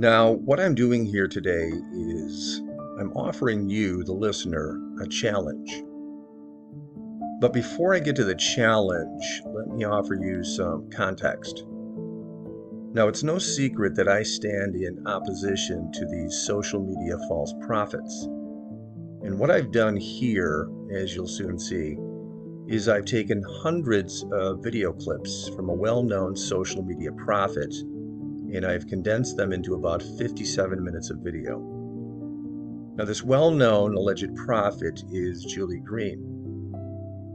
Now, what I'm doing here today is I'm offering you, the listener, a challenge. But before I get to the challenge, let me offer you some context. Now, it's no secret that I stand in opposition to these social media false prophets. And what I've done here, as you'll soon see, is I've taken hundreds of video clips from a well known social media prophet and I've condensed them into about 57 minutes of video. Now, this well known alleged prophet is Julie Green.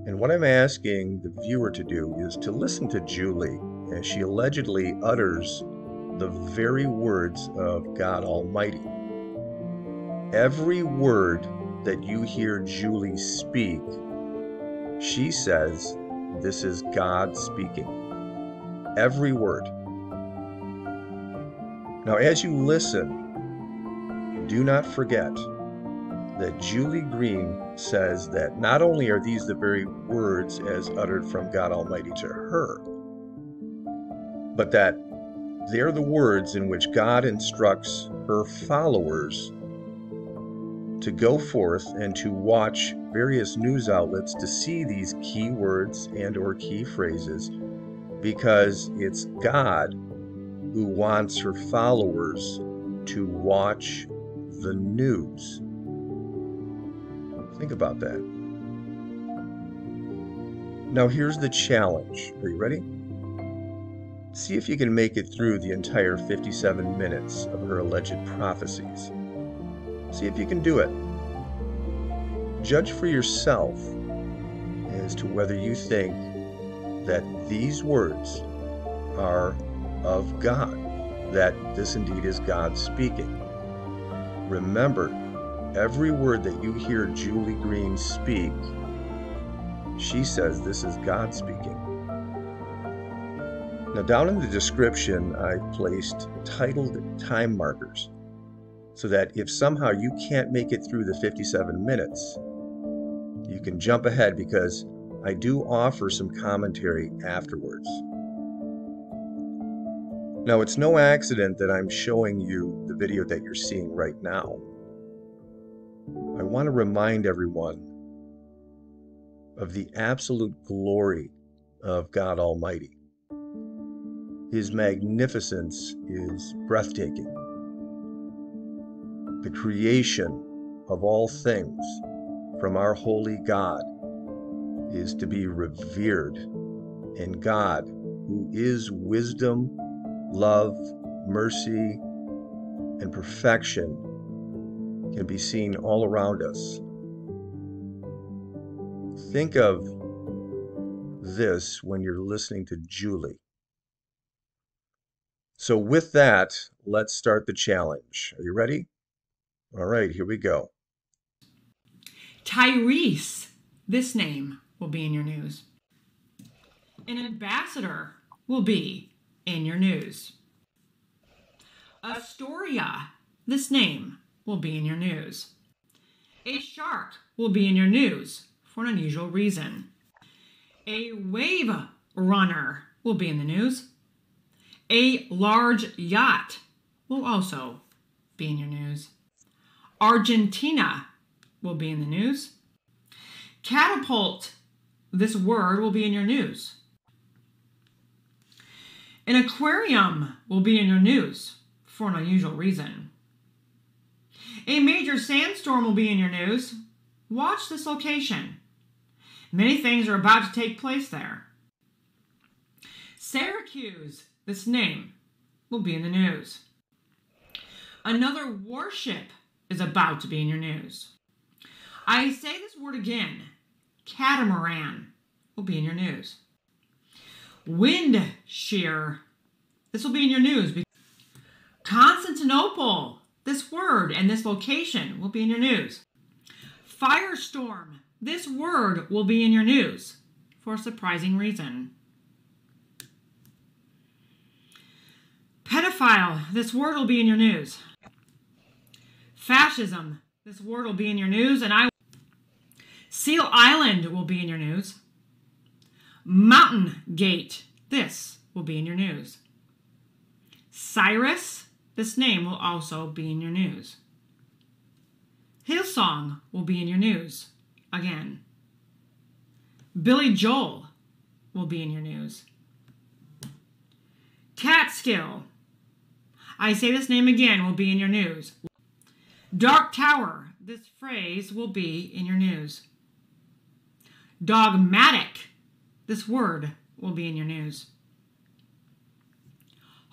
And what I'm asking the viewer to do is to listen to Julie as she allegedly utters the very words of God Almighty. Every word that you hear Julie speak, she says, This is God speaking. Every word. Now, as you listen, do not forget that Julie Green says that not only are these the very words as uttered from God Almighty to her, but that they're the words in which God instructs her followers to go forth and to watch various news outlets to see these key words and or key phrases because it's God who wants her followers to watch the news. Think about that. Now, here's the challenge. Are you ready? See if you can make it through the entire 57 minutes of her alleged prophecies. See if you can do it. Judge for yourself as to whether you think that these words are of God, that this indeed is God speaking. Remember, every word that you hear Julie Green speak, she says this is God speaking. Now, down in the description, I placed titled time markers so that if somehow you can't make it through the 57 minutes, you can jump ahead because I do offer some commentary afterwards. Now, it's no accident that I'm showing you the video that you're seeing right now. I want to remind everyone of the absolute glory of God Almighty. His magnificence is breathtaking. The creation of all things from our holy God is to be revered, and God, who is wisdom love, mercy, and perfection can be seen all around us. Think of this when you're listening to Julie. So, with that, let's start the challenge. Are you ready? All right, here we go. Tyrese, this name will be in your news. An ambassador will be in your news. Astoria, this name will be in your news. A shark will be in your news for an unusual reason. A wave runner will be in the news. A large yacht will also be in your news. Argentina will be in the news. Catapult, this word will be in your news. An aquarium will be in your news for an unusual reason. A major sandstorm will be in your news. Watch this location. Many things are about to take place there. Syracuse, this name, will be in the news. Another warship is about to be in your news. I say this word again catamaran will be in your news. Wind shear. This will be in your news. Constantinople. This word and this location will be in your news. Firestorm. This word will be in your news for a surprising reason. Pedophile. This word will be in your news. Fascism. This word will be in your news, and I. Seal Island will be in your news. Mountain Gate. This will be in your news. Cyrus, this name will also be in your news. Hillsong will be in your news again. Billy Joel will be in your news. Catskill, I say this name again, will be in your news. Dark Tower, this phrase will be in your news. Dogmatic, this word will be in your news.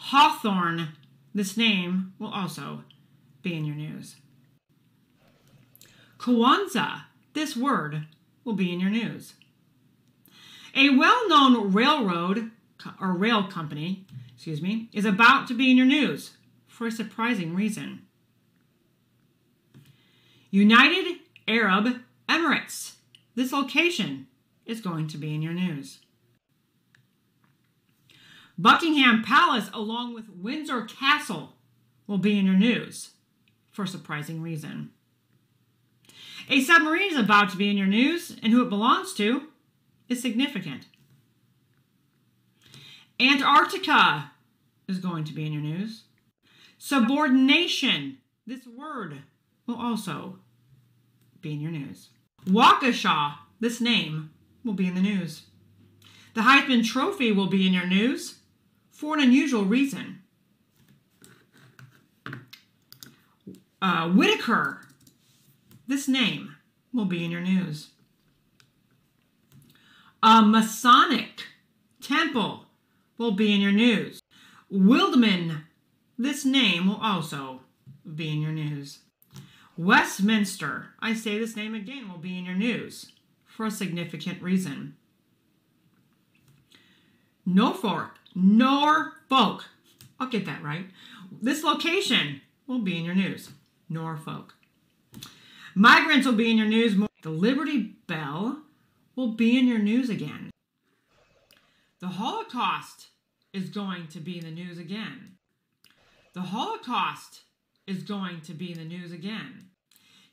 Hawthorne, this name will also be in your news. Kwanzaa, this word will be in your news. A well known railroad or rail company, excuse me, is about to be in your news for a surprising reason. United Arab Emirates, this location is going to be in your news. Buckingham Palace, along with Windsor Castle, will be in your news for a surprising reason. A submarine is about to be in your news, and who it belongs to is significant. Antarctica is going to be in your news. Subordination, this word, will also be in your news. Waukesha, this name, will be in the news. The Heisman Trophy will be in your news for an unusual reason. Uh, Whitaker, this name will be in your news. A Masonic temple will be in your news. Wildman, this name will also be in your news. Westminster, I say this name again, will be in your news for a significant reason. Norfolk, Norfolk, I'll get that right. This location will be in your news. Norfolk. Migrants will be in your news. more. The Liberty Bell will be in your news again. The Holocaust is going to be in the news again. The Holocaust is going to be in the news again.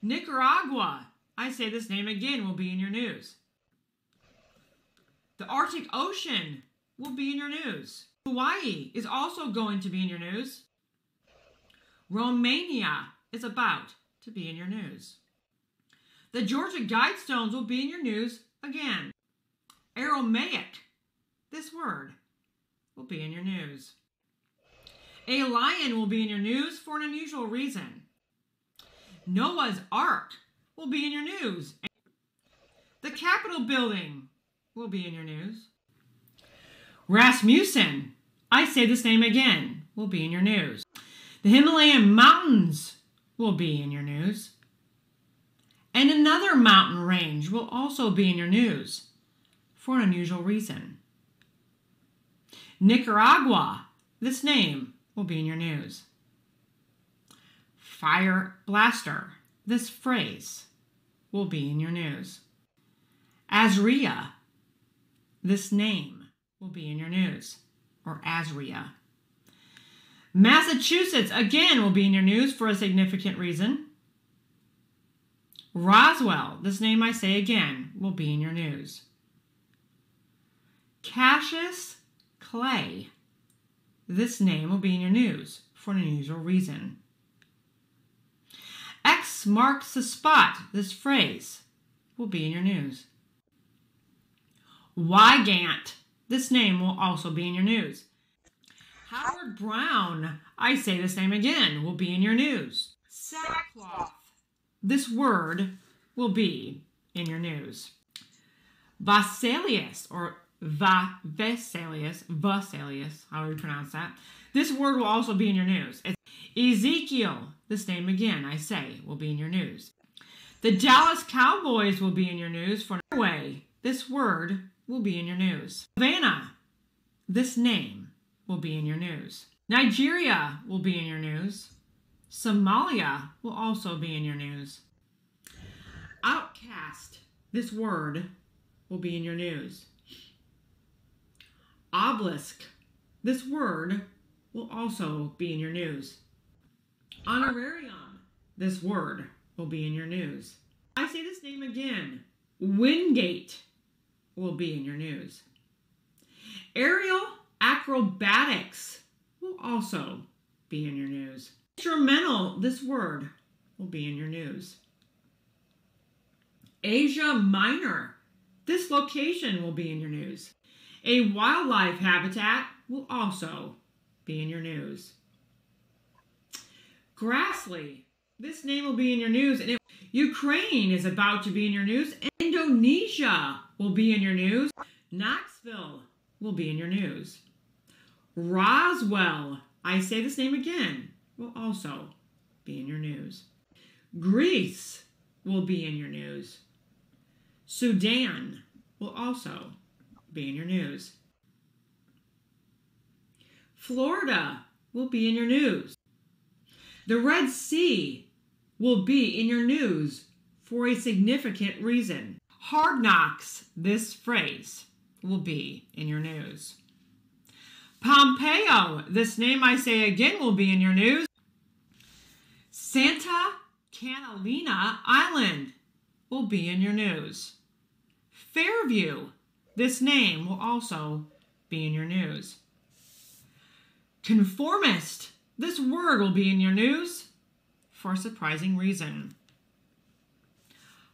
Nicaragua, I say this name again, will be in your news. The Arctic Ocean will be in your news. Hawaii is also going to be in your news. Romania is about to be in your news. The Georgia Guidestones will be in your news again. Aramaic, this word, will be in your news. A lion will be in your news for an unusual reason. Noah's Ark will be in your news. The Capitol building will be in your news. Rasmussen, I say this name again, will be in your news. The Himalayan mountains will be in your news. And another mountain range will also be in your news for an unusual reason. Nicaragua, this name will be in your news. Fire blaster, this phrase will be in your news. Azria, this name will be in your news, or Azria. Massachusetts, again, will be in your news for a significant reason. Roswell, this name I say again, will be in your news. Cassius Clay, this name will be in your news for an unusual reason. X marks the spot, this phrase will be in your news. Wygant, this name will also be in your news. Howard Brown, I say this name again, will be in your news. Sackcloth, this word will be in your news. Vasilius, or Va Vesalius, Vesalius, however you pronounce that. This word will also be in your news. It's Ezekiel, this name again, I say, will be in your news. The Dallas Cowboys will be in your news for Norway. This word will be in your news. Havana, this name will be in your news. Nigeria will be in your news. Somalia will also be in your news. Outcast, this word will be in your news. Obelisk, this word will also be in your news. Honorarium, this word will be in your news. I say this name again. Wingate will be in your news. Aerial acrobatics will also be in your news. Instrumental, this word will be in your news. Asia Minor, this location will be in your news. A wildlife habitat will also be in your news. Grassley, this name will be in your news. And it, Ukraine is about to be in your news. Indonesia will be in your news. Knoxville will be in your news. Roswell, I say this name again, will also be in your news. Greece will be in your news. Sudan will also be in your news. Florida will be in your news. The Red Sea will be in your news for a significant reason. Hard knocks, this phrase, will be in your news. Pompeo, this name I say again will be in your news. Santa Catalina Island will be in your news. Fairview, this name will also be in your news. Conformist, this word will be in your news for a surprising reason.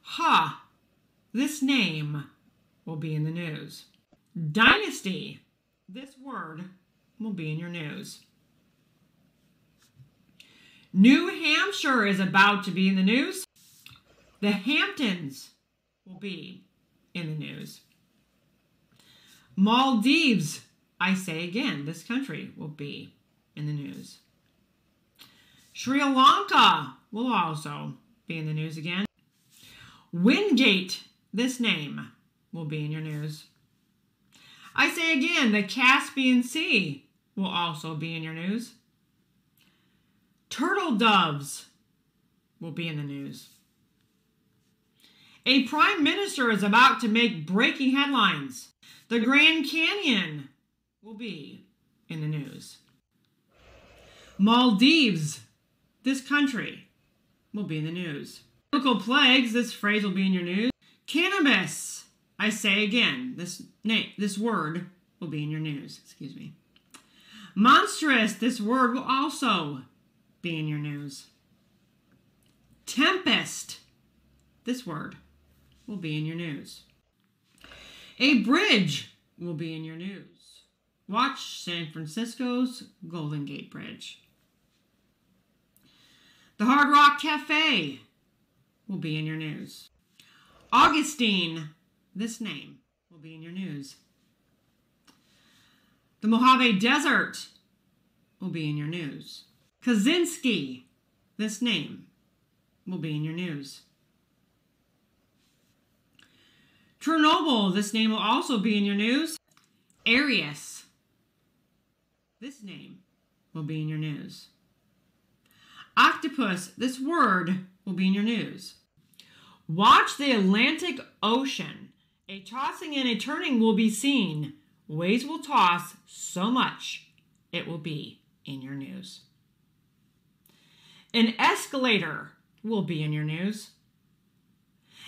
Ha, this name will be in the news. Dynasty, this word will be in your news. New Hampshire is about to be in the news. The Hamptons will be in the news. Maldives, I say again, this country will be in the news. Sri Lanka will also be in the news again. Wingate, this name will be in your news. I say again, the Caspian Sea will also be in your news. Turtle doves will be in the news. A prime minister is about to make breaking headlines. The Grand Canyon will be in the news. Maldives, this country, will be in the news. Biblical plagues, this phrase will be in your news. Cannabis, I say again, this name, this word will be in your news. Excuse me. Monstrous, this word will also be in your news. Tempest, this word will be in your news. A bridge will be in your news. Watch San Francisco's Golden Gate Bridge. The Hard Rock Cafe will be in your news. Augustine, this name will be in your news. The Mojave Desert will be in your news. Kaczynski, this name will be in your news. Chernobyl, this name will also be in your news. Arius, this name will be in your news. Octopus, this word will be in your news. Watch the Atlantic Ocean. A tossing and a turning will be seen. Waves will toss so much it will be in your news. An escalator will be in your news.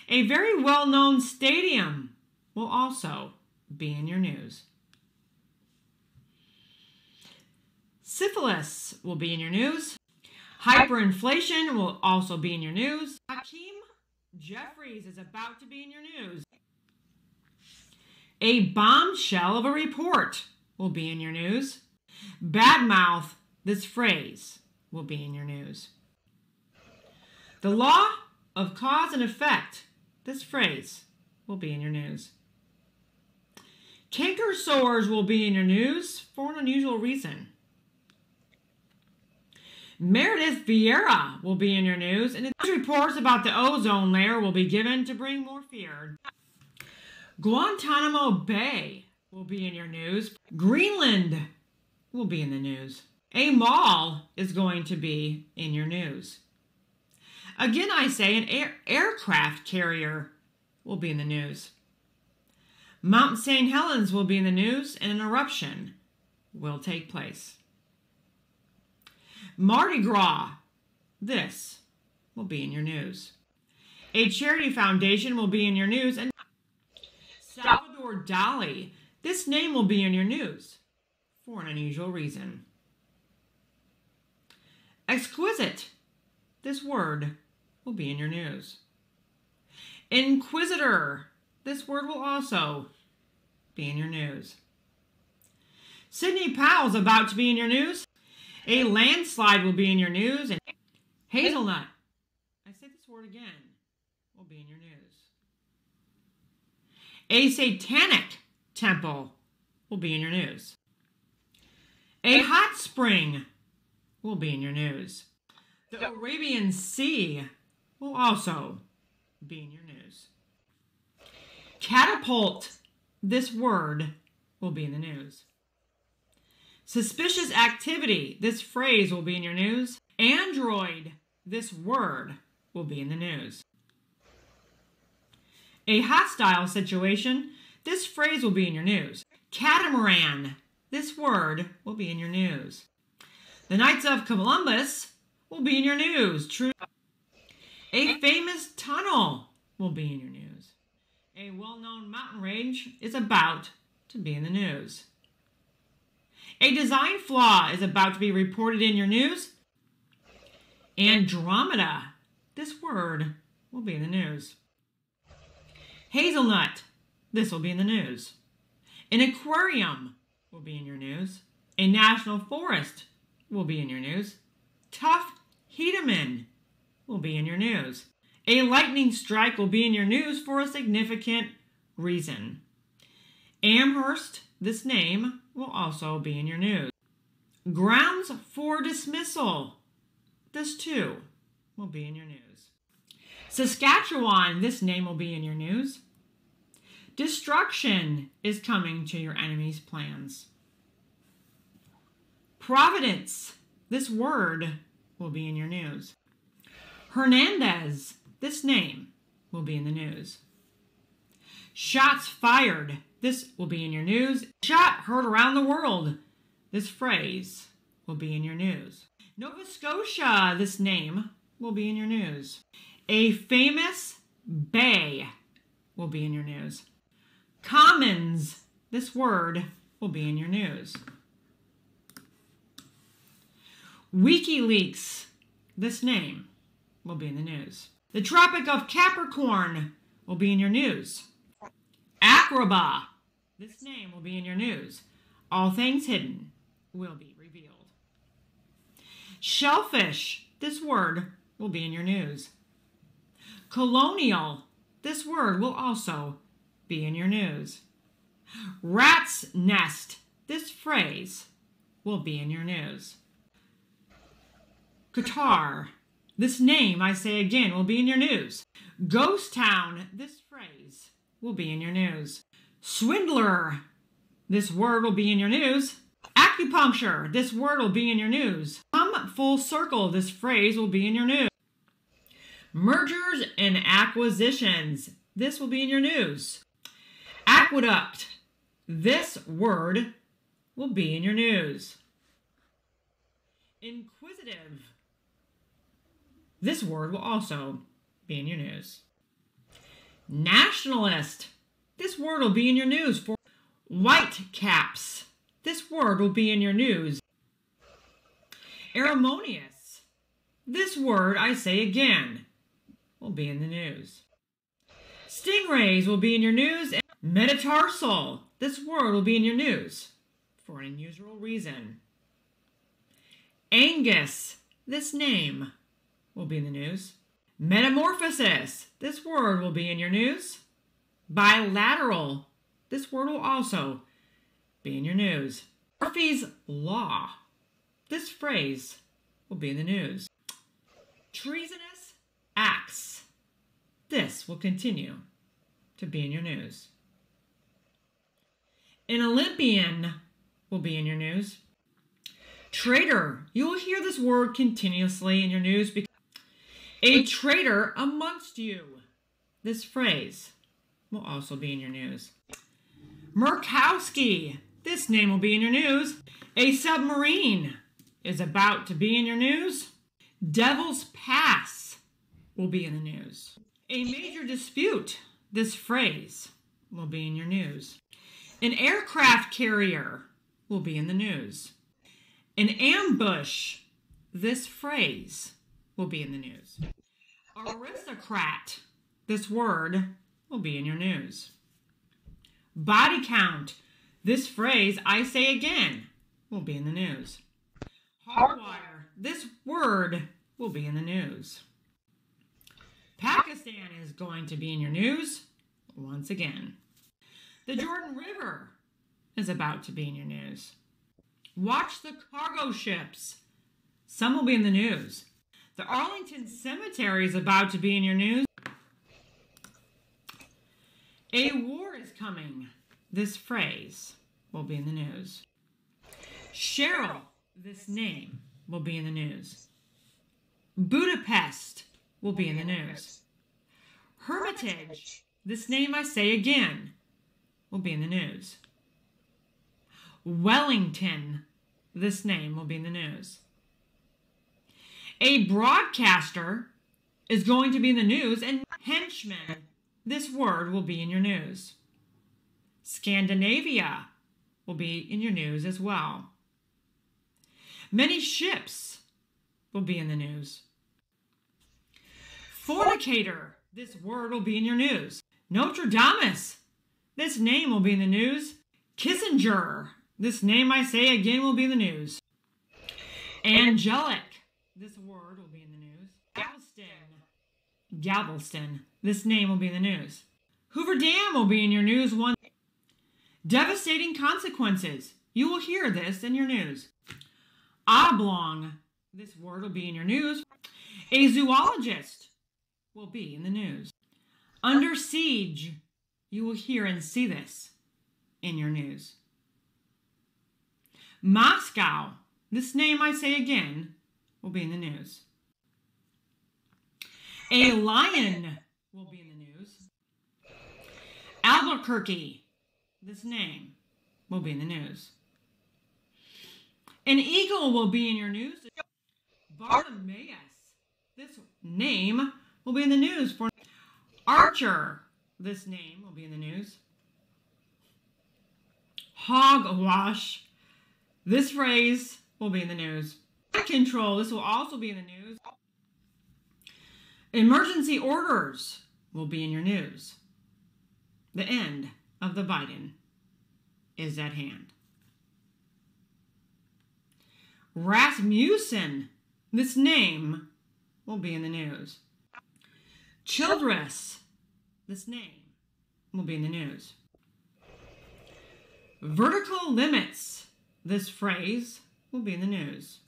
A very well known stadium will also be in your news. Syphilis will be in your news. Hyperinflation will also be in your news. Hakeem Jeffries is about to be in your news. A bombshell of a report will be in your news. Badmouth, this phrase, will be in your news. The law of cause and effect, this phrase, will be in your news. Canker sores will be in your news for an unusual reason. Meredith Vieira will be in your news, and reports about the ozone layer will be given to bring more fear. Guantanamo Bay will be in your news. Greenland will be in the news. A mall is going to be in your news. Again, I say an air aircraft carrier will be in the news. Mount St. Helens will be in the news, and an eruption will take place. Mardi Gras, this will be in your news. A charity foundation will be in your news, and Salvador Dali, this name will be in your news for an unusual reason. Exquisite. This word will be in your news. Inquisitor. This word will also be in your news. Sidney Powell's about to be in your news. A landslide will be in your news. And hazelnut. I say this word again. Will be in your news. A satanic temple will be in your news. A hot spring will be in your news. The Arabian Sea will also be in your news. Catapult, this word will be in the news. Suspicious activity, this phrase will be in your news. Android, this word will be in the news. A hostile situation, this phrase will be in your news. Catamaran, this word will be in your news. The Knights of Columbus will be in your news. True. A famous tunnel will be in your news. A well known mountain range is about to be in the news. A design flaw is about to be reported in your news. Andromeda, this word will be in the news. Hazelnut, this will be in the news. An aquarium will be in your news. A national forest will be in your news. Tuff Hedeman will be in your news. A lightning strike will be in your news for a significant reason. Amherst, this name, will also be in your news. Grounds for dismissal, this too will be in your news. Saskatchewan, this name will be in your news. Destruction is coming to your enemy's plans. Providence, this word will be in your news. Hernandez, this name will be in the news. Shots fired, this will be in your news. Shot heard around the world, this phrase will be in your news. Nova Scotia, this name will be in your news. A famous bay will be in your news. Commons, this word will be in your news. WikiLeaks, this name will be in the news. The Tropic of Capricorn will be in your news. Acroba, this name will be in your news. All things hidden will be revealed. Shellfish, this word will be in your news. Colonial, this word will also be in your news. Rat's nest, this phrase will be in your news. Qatar, this name, I say again, will be in your news. Ghost town, this phrase will be in your news. Swindler, this word will be in your news. Acupuncture, this word will be in your news. Come full circle, this phrase will be in your news. Mergers and acquisitions, this will be in your news. Aqueduct, this word will be in your news. Inquisitive, this word will also be in your news. Nationalist, this word will be in your news for white caps. This word will be in your news. Eremonious, this word, I say again, will be in the news. Stingrays will be in your news. Metatarsal, this word will be in your news for an unusual reason. Angus, this name will be in the news. Metamorphosis, this word will be in your news. Bilateral, this word will also be in your news. Murphy's Law, this phrase will be in the news. Treasonous acts, this will continue to be in your news. An Olympian will be in your news. Traitor, you will hear this word continuously in your news because a traitor amongst you. This phrase will also be in your news. Murkowski, this name will be in your news. A submarine is about to be in your news. Devil's Pass will be in the news. A major dispute, this phrase will be in your news. An aircraft carrier will be in the news. An ambush, this phrase will be in the news. Aristocrat, this word will be in your news. Body count, this phrase, I say again, will be in the news. Hardwire, this word will be in the news. Pakistan is going to be in your news once again. The Jordan River is about to be in your news. Watch the cargo ships. Some will be in the news. The Arlington Cemetery is about to be in your news. A war is coming. This phrase will be in the news. Cheryl, this name, will be in the news. Budapest will be in the news. Hermitage, this name I say again, will be in the news. Wellington, this name will be in the news. A broadcaster is going to be in the news, and henchman, this word will be in your news. Scandinavia will be in your news as well. Many ships will be in the news. Fornicator, this word will be in your news. Notre Dame, this name will be in the news. Kissinger, this name I say again will be in the news. Angelic, this word will be in the news. Galveston, this name will be in the news. Hoover Dam will be in your news one. Devastating consequences. You will hear this in your news. Oblong, this word will be in your news. A zoologist will be in the news. Under siege, you will hear and see this in your news. Moscow, this name I say again, will be in the news. A lion will be in the news. Albuquerque, this name will be in the news. An eagle will be in your news. Bartimaeus, this name will be in the news. For Archer, this name will be in the news. Hogwash, this phrase will be in the news. Control, this will also be in the news. Emergency orders will be in your news. The end of the Biden is at hand. Rasmussen, this name will be in the news. Childress, this name will be in the news. Vertical limits, this phrase will be in the news.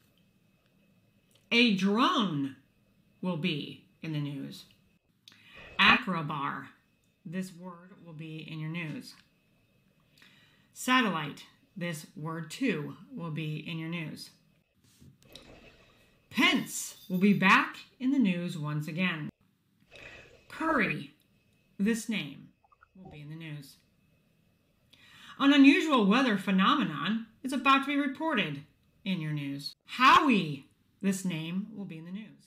A drone will be in the news. Acrobar, this word will be in your news. Satellite, this word too will be in your news. Pence will be back in the news once again. Curry, this name will be in the news. An unusual weather phenomenon is about to be reported in your news. Howie, this name will be in the news.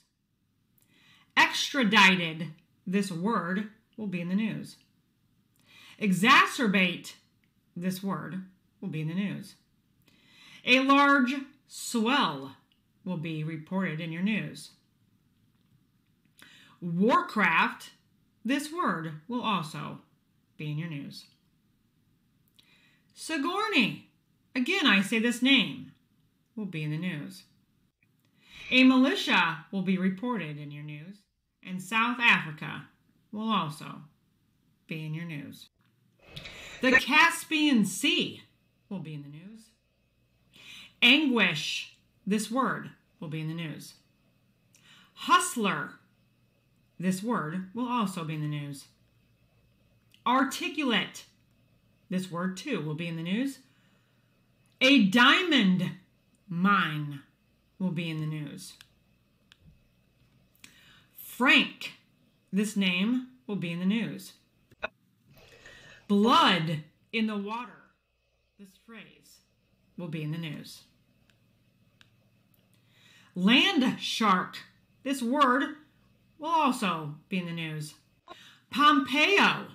Extradited, this word will be in the news. Exacerbate, this word will be in the news. A large swell will be reported in your news. Warcraft, this word will also be in your news. Sigourney, again I say this name, will be in the news. A militia will be reported in your news, and South Africa will also be in your news. The Caspian Sea will be in the news. Anguish, this word will be in the news. Hustler, this word will also be in the news. Articulate, this word too will be in the news. A diamond mine will be in the news. Frank, this name will be in the news. Blood in the water, this phrase will be in the news. Land shark, this word will also be in the news. Pompeo,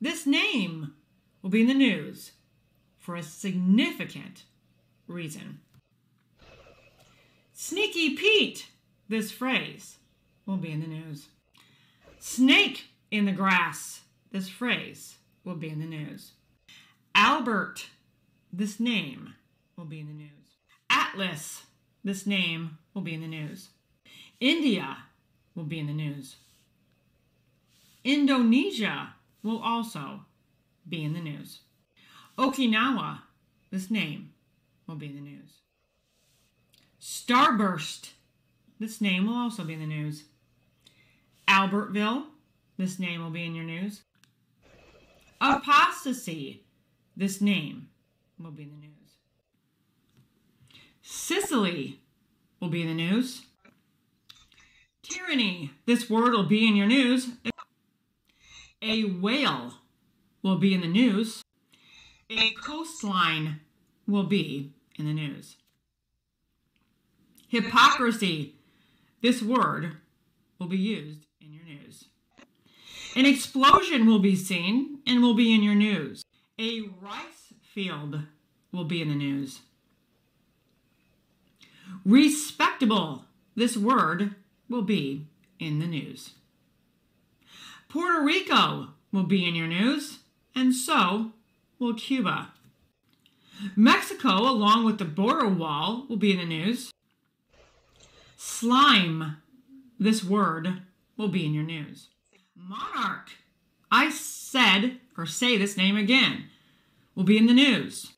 this name will be in the news for a significant reason. Sneaky Pete, this phrase will be in the news. Snake in the grass, this phrase will be in the news. Albert, this name will be in the news. Atlas, this name will be in the news. India will be in the news. Indonesia will also be in the news. Okinawa, this name will be in the news. Starburst, this name will also be in the news. Albertville, this name will be in your news. Apostasy, this name will be in the news. Sicily will be in the news. Tyranny, this word will be in your news. A whale will be in the news. A coastline will be in the news. Hypocrisy, this word will be used news. An explosion will be seen and will be in your news. A rice field will be in the news. Respectable, this word will be in the news. Puerto Rico will be in your news, and so will Cuba. Mexico, along with the border wall, will be in the news. Slime, this word will be in your news. Monarch, I said, or say this name again, will be in the news.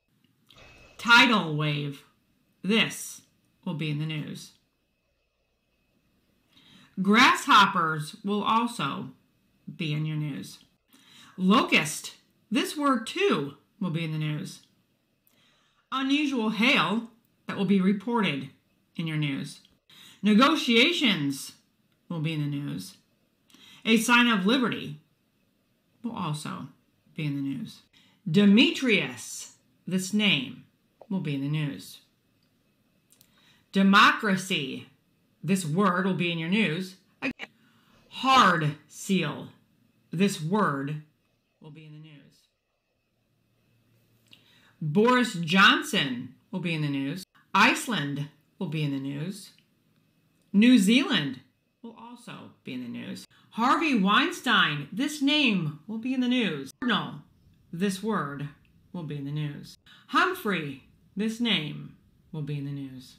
Tidal wave, this will be in the news. Grasshoppers will also be in your news. Locust, this word too will be in the news. Unusual hail that will be reported in your news. Negotiations will be in the news. A sign of liberty will also be in the news. Demetrius, this name, will be in the news. Democracy, this word will be in your news. Hard seal, this word will be in the news. Boris Johnson will be in the news. Iceland will be in the news. New Zealand will also be in the news. Harvey Weinstein, this name will be in the news. Cardinal, this word will be in the news. Humphrey, this name will be in the news.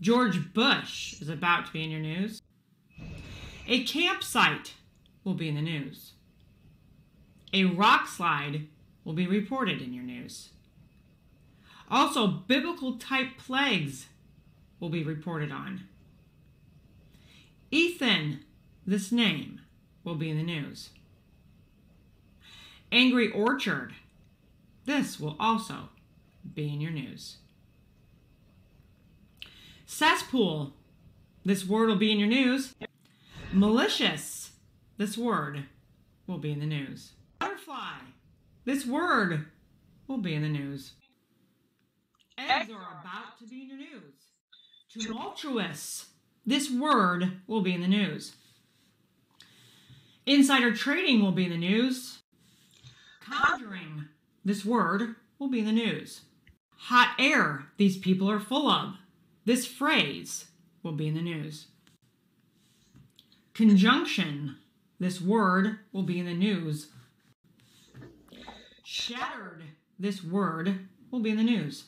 George Bush is about to be in your news. A campsite will be in the news. A rock slide will be reported in your news. Also, biblical type plagues will be reported on. Ethan, this name, will be in the news. Angry Orchard, this will also be in your news. Cesspool, this word will be in your news. Malicious, this word will be in the news. Butterfly, this word will be in the news. Eggs are about to be in your news. Tumultuous, this word will be in the news. Insider trading will be in the news. Conjuring, this word will be in the news. Hot air, these people are full of. This phrase will be in the news. Conjunction, this word will be in the news. Shattered, this word will be in the news.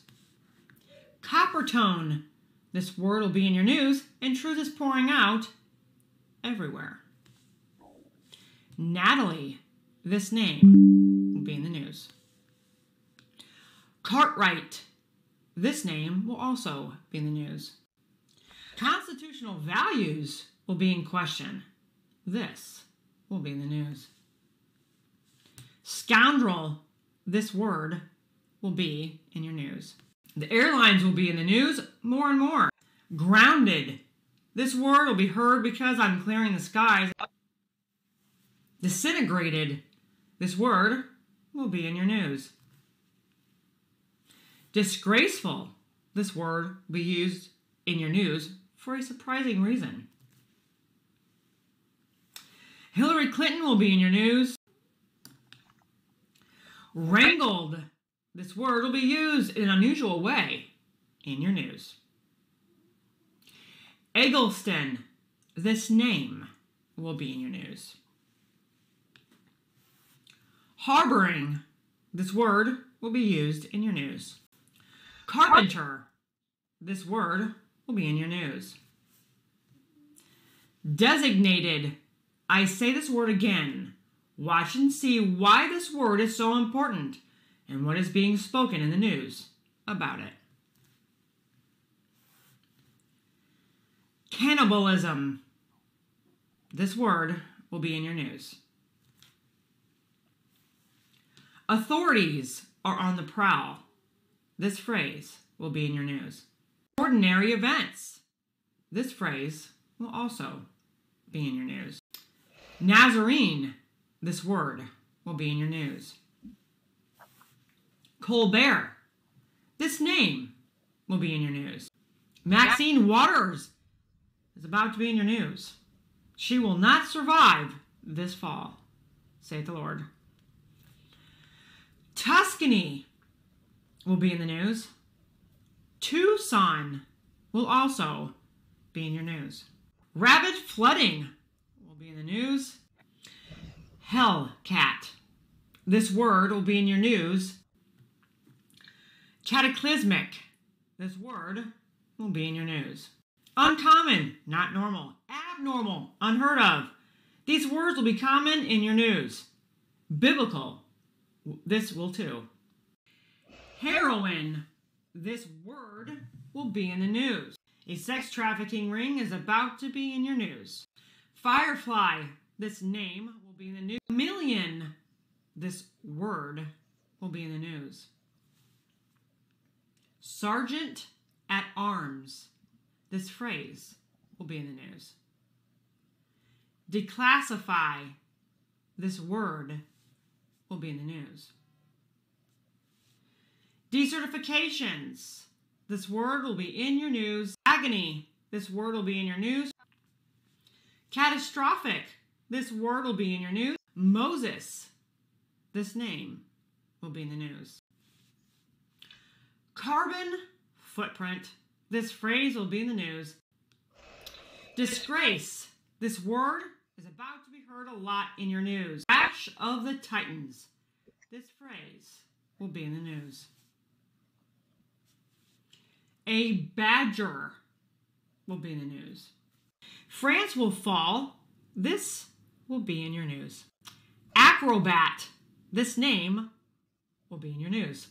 Copper tone, this word will be in your news, and truth is pouring out everywhere. Natalie, this name will be in the news. Cartwright, this name will also be in the news. Constitutional values will be in question. This will be in the news. Scoundrel, this word will be in your news. The airlines will be in the news more and more. Grounded, this word will be heard because I'm clearing the skies. Disintegrated, this word will be in your news. Disgraceful. This word will be used in your news for a surprising reason. Hillary Clinton will be in your news. Wrangled. This word will be used in an unusual way in your news. Eggleston, this name will be in your news. Harboring, this word will be used in your news. Carpenter, this word will be in your news. Designated, I say this word again. Watch and see why this word is so important and what is being spoken in the news about it. Cannibalism. This word will be in your news. Authorities are on the prowl. This phrase will be in your news. Ordinary events. This phrase will also be in your news. Nazarene. This word will be in your news. Colbert. This name will be in your news. Maxine Waters is about to be in your news. She will not survive this fall, saith the Lord. Tuscany will be in the news. Tucson will also be in your news. Rapid flooding will be in the news. Hellcat. This word will be in your news. Cataclysmic. This word will be in your news. Uncommon, not normal. Abnormal, unheard of. These words will be common in your news. Biblical, this will too. Heroin, this word will be in the news. A sex trafficking ring is about to be in your news. Firefly, this name will be in the news. Million, this word will be in the news. Sergeant at arms, this phrase will be in the news. Declassify, this word will be in the news. Decertifications, this word will be in your news. Agony, this word will be in your news. Catastrophic, this word will be in your news. Moses, this name will be in the news. Carbon footprint, this phrase will be in the news. Disgrace, this word is about to be heard a lot in your news. Ash of the Titans, this phrase will be in the news. A badger will be in the news. France will fall. This will be in your news. Acrobat. This name will be in your news.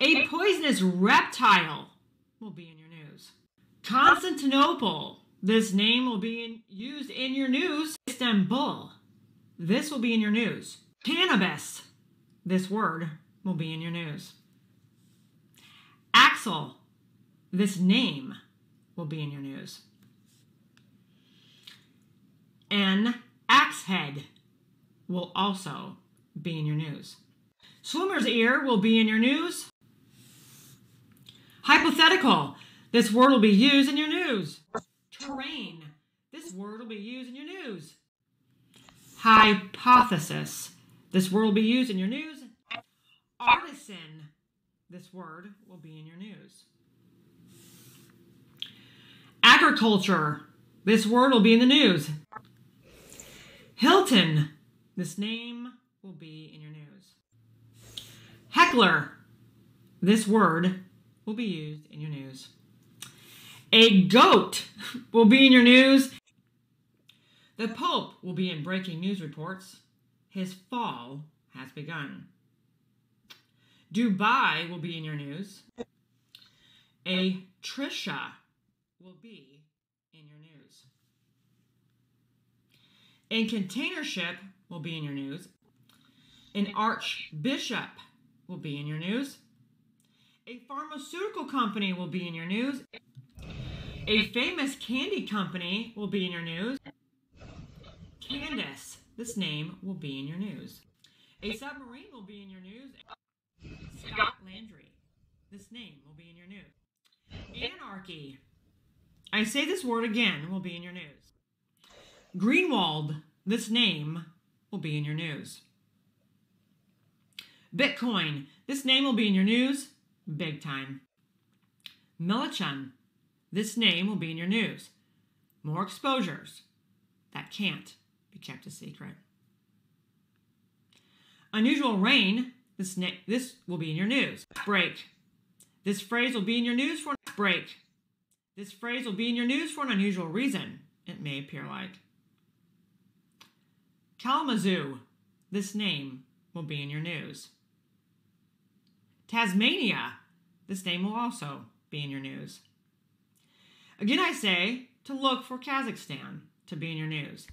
A poisonous reptile will be in your news. Constantinople. This name will be in, used in your news. Istanbul. This will be in your news. Cannabis. This word will be in your news. Axel. This name will be in your news. An axe head will also be in your news. Swimmer's ear will be in your news. Hypothetical. This word will be used in your news. Terrain. This word will be used in your news. Hypothesis. This word will be used in your news. Artisan. This word will be in your news. Agriculture. This word will be in the news. Hilton. This name will be in your news. Heckler. This word will be used in your news. A goat will be in your news. The Pope will be in breaking news reports. His fall has begun. Dubai will be in your news. A Trisha will be in your news. A container ship will be in your news. An archbishop will be in your news. A pharmaceutical company will be in your news. A famous candy company will be in your news. Candace, this name will be in your news. A submarine will be in your news. Scott Landry, this name will be in your news. Anarchy, I say this word again, will be in your news. Greenwald, this name will be in your news. Bitcoin, this name will be in your news big time. Millichun, This name will be in your news. More exposures. That can't be kept a secret. Unusual rain. This, na- this will be in your news. Break. This phrase will be in your news for break. This phrase will be in your news for an unusual reason, it may appear like. Kalamazoo. This name will be in your news. Tasmania. This name will also be in your news. Again, I say to look for Kazakhstan to be in your news.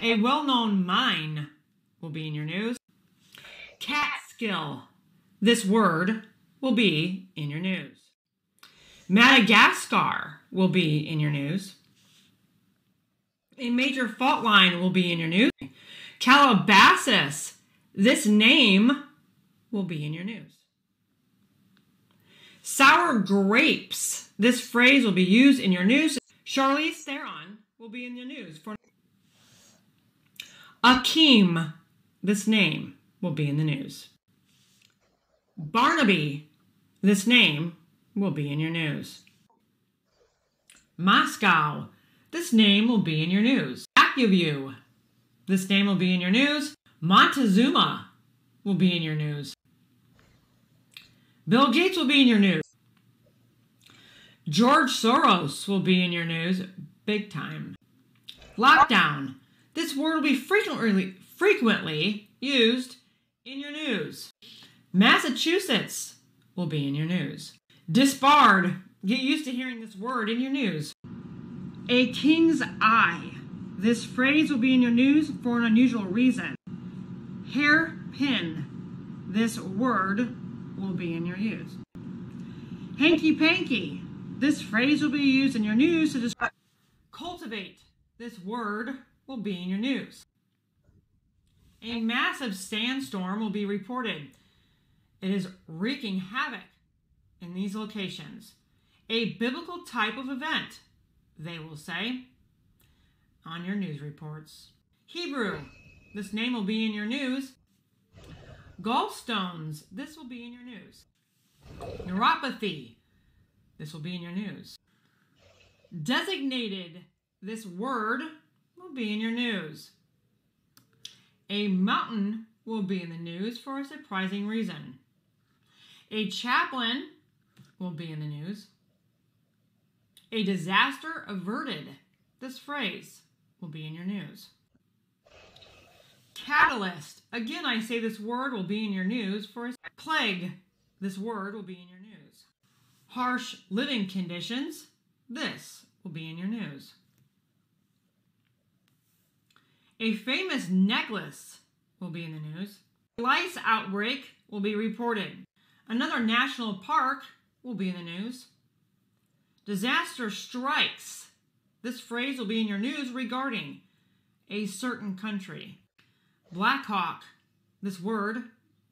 A well known mine will be in your news. Catskill. This word will be in your news. Madagascar will be in your news. A major fault line will be in your news. Calabasas. This name will be in your news. Sour grapes. This phrase will be used in your news. Charlize Theron will be in the news for Akeem. This name will be in the news. Barnaby. This name will be in your news. Moscow. This name will be in your news. Acuvue. This name will be in your news. Montezuma will be in your news. Bill Gates will be in your news. George Soros will be in your news big time. Lockdown. This word will be frequently frequently used in your news. Massachusetts will be in your news. Disbarred. Get used to hearing this word in your news. A king's eye. This phrase will be in your news for an unusual reason. Hairpin. This word will be in your news. Hanky panky. This phrase will be used in your news to describe. Cultivate. This word will be in your news. A massive sandstorm will be reported. It is wreaking havoc in these locations. A biblical type of event, they will say, on your news reports. Hebrew, this name will be in your news. Gallstones, this will be in your news. Neuropathy, this will be in your news. Designated, this word will be in your news. A mountain will be in the news for a surprising reason. A chaplain will be in the news. A disaster averted. This phrase will be in your news. Catalyst. Again, I say this word will be in your news for a plague. This word will be in your news. Harsh living conditions. This will be in your news. A famous necklace will be in the news. Lice outbreak will be reported. Another national park will be in the news. Disaster strikes. This phrase will be in your news regarding a certain country. Black Hawk. This word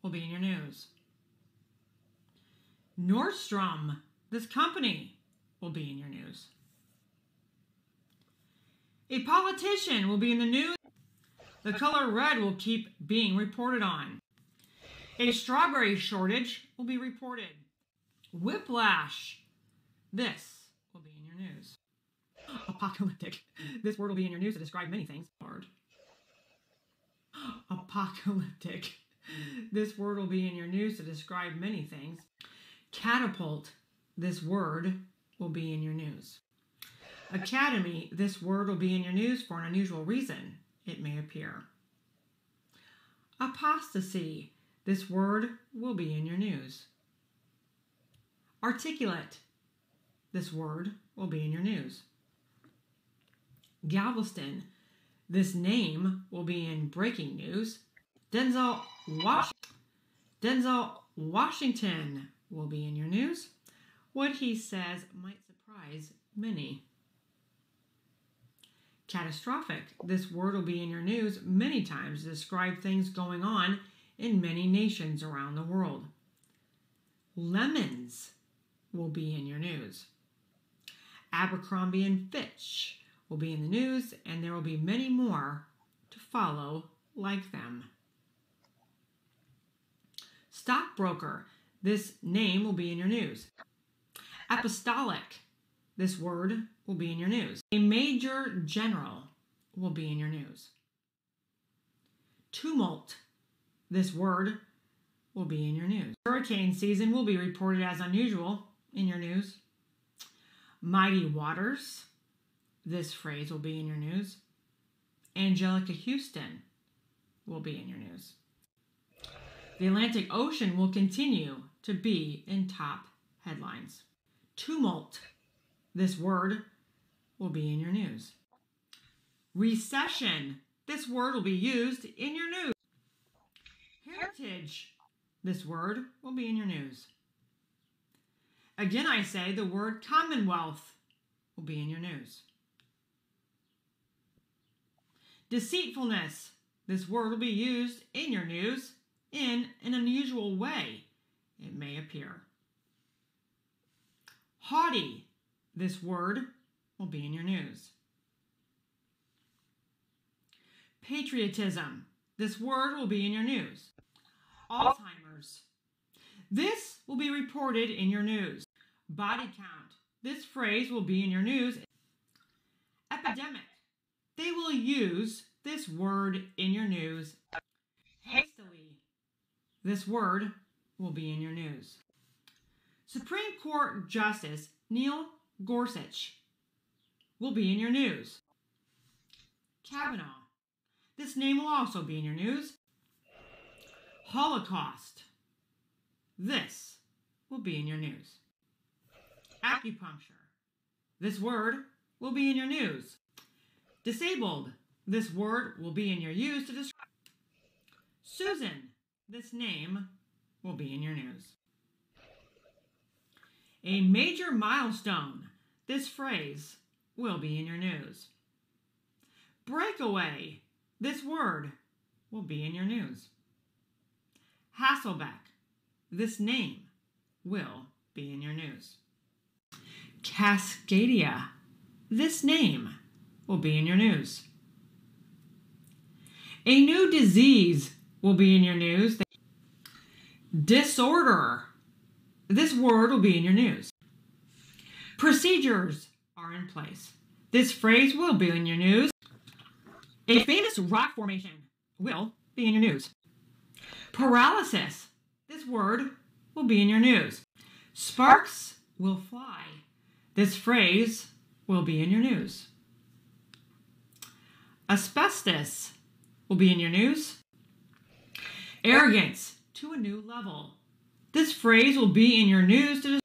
will be in your news. Nordstrom. This company will be in your news. A politician will be in the news. The color red will keep being reported on. A strawberry shortage will be reported. Whiplash. This will be in your news. Apocalyptic. This word will be in your news to describe many things. Hard. Apocalyptic. This word will be in your news to describe many things. Catapult. This word will be in your news. Academy. This word will be in your news for an unusual reason. It may appear. Apostasy. This word will be in your news. Articulate. This word will be in your news. Galveston. This name will be in breaking news. Denzel, Was- Denzel Washington will be in your news. What he says might surprise many. Catastrophic. This word will be in your news many times to describe things going on in many nations around the world. Lemons will be in your news. Abercrombie and Fitch will be in the news, and there will be many more to follow like them. Stockbroker, this name will be in your news. Apostolic, This word will be in your news. A major general will be in your news. Tumult. This word will be in your news. Hurricane season will be reported as unusual in your news. Mighty waters. This phrase will be in your news. Anjelica Huston will be in your news. The Atlantic Ocean will continue to be in top headlines. Tumult. This word will be in your news. Recession. This word will be used in your news. Heritage. This word will be in your news. Again, I say the word Commonwealth will be in your news. Deceitfulness. This word will be used in your news in an unusual way. It may appear. Haughty. This word will be in your news. Patriotism. This word will be in your news. Alzheimer's. This will be reported in your news. Body count. This phrase will be in your news. Epidemic. They will use this word in your news. Hastily. This word will be in your news. Supreme Court Justice Neil Gorsuch will be in your news. Kavanaugh. This name will also be in your news. Holocaust. This will be in your news. Acupuncture. This word will be in your news. Disabled. This word will be in your use to describe. Susan. This name will be in your news. A major milestone. This phrase will be in your news. Breakaway. This word will be in your news. Hasselbeck. This name will be in your news. Cascadia. This name will be in your news. A new disease will be in your news. Disorder. This word will be in your news. Procedures are in place. This phrase will be in your news. A famous rock formation will be in your news. Paralysis. This word will be in your news. Sparks will fly. This phrase will be in your news. Asbestos will be in your news. Arrogance to a new level. This phrase will be in your news. To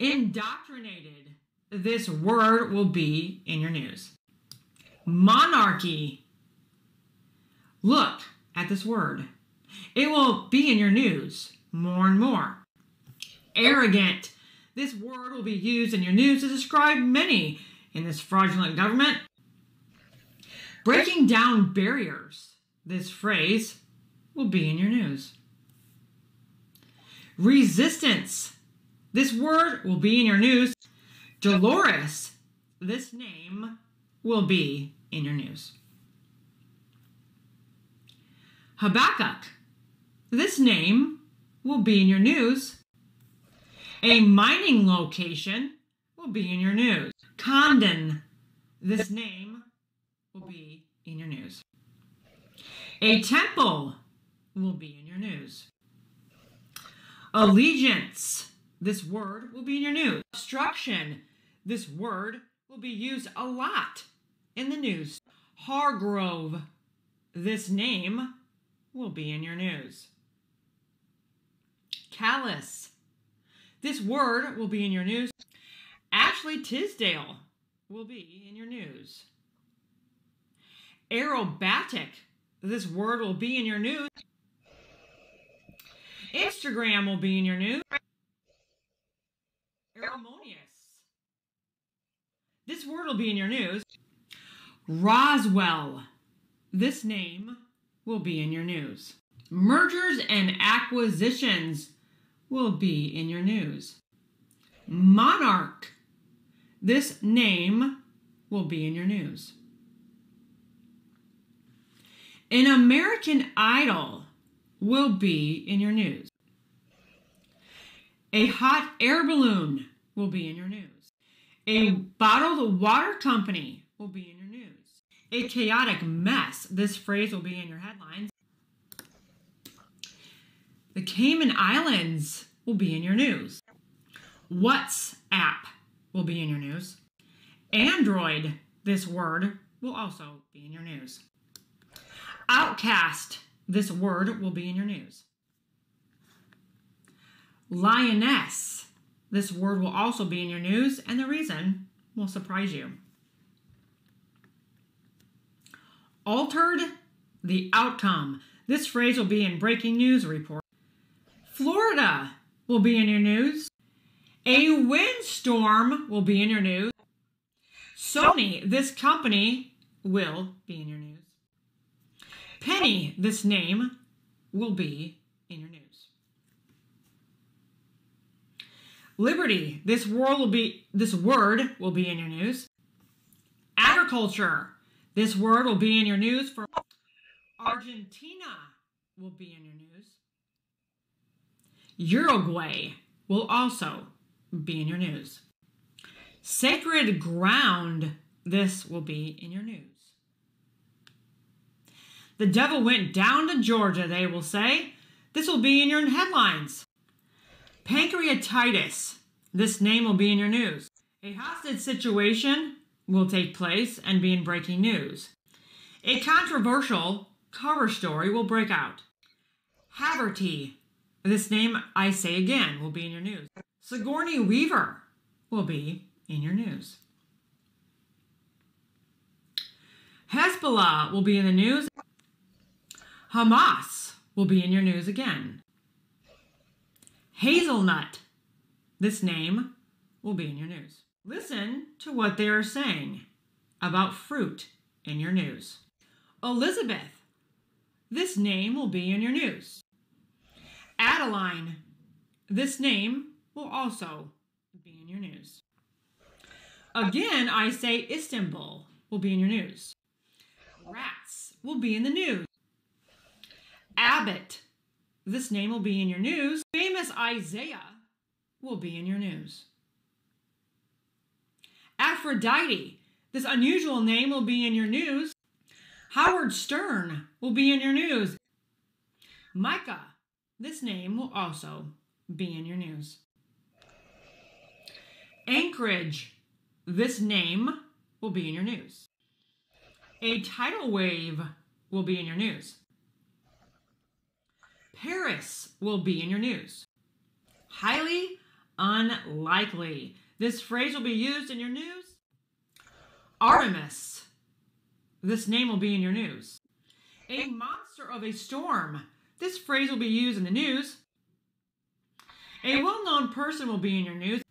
Indoctrinated. This word will be in your news. Monarchy. Look at this word. It will be in your news more and more. Arrogant. This word will be used in your news to describe many in this fraudulent government. Breaking down barriers. This phrase will be in your news. Resistance. This word will be in your news. Dolores. This name will be in your news. Habakkuk. This name will be in your news. A mining location will be in your news. Condon. This name will be in your news. A temple will be in your news. Allegiance. This word will be in your news. Obstruction. This word will be used a lot in the news. Hargrove. This name will be in your news. Callous. This word will be in your news. Ashley Tisdale will be in your news. Aerobatic. This word will be in your news. Instagram will be in your news. Aeromoneous. This word will be in your news. Roswell. This name will be in your news. Mergers and acquisitions will be in your news. Monarch. This name will be in your news. An American Idol will be in your news. A hot air balloon will be in your news. A bottled water company will be in your news. A chaotic mess. This phrase will be in your headlines. The Cayman Islands will be in your news. WhatsApp will be in your news. Android, this word, will also be in your news. Outcast, this word will be in your news. Lioness, this word will also be in your news, and the reason will surprise you. Altered, the outcome. This phrase will be in breaking news report. Florida will be in your news. A windstorm will be in your news. Sony, this company, will be in your news. Penny, this name, will be in your news. Liberty, this word will be this word will be in your news. Agriculture, this word will be in your news for Argentina will be in your news. Uruguay will also be in your news. Sacred ground, this will be in your news. The devil went down to Georgia, they will say. This will be in your headlines. Pancreatitis, this name will be in your news. A hostage situation will take place and be in breaking news. A controversial cover story will break out. Haverty, this name I say again will be in your news. Sigourney Weaver will be in your news. Hezbollah will be in the news. Hamas will be in your news again. Hazelnut, this name will be in your news. Listen to what they are saying about fruit in your news. Elizabeth, this name will be in your news. Adeline, this name will also be in your news. Again, I say Istanbul will be in your news. Rats will be in the news. Abbott, this name will be in your news. Famous Isaiah will be in your news. Aphrodite, this unusual name will be in your news. Howard Stern will be in your news. Micah, this name will also be in your news. Anchorage, this name will be in your news. A tidal wave will be in your news. Paris will be in your news. Highly unlikely. This phrase will be used in your news. Artemis. This name will be in your news. A monster of a storm. This phrase will be used in the news. A well known person will be in your news.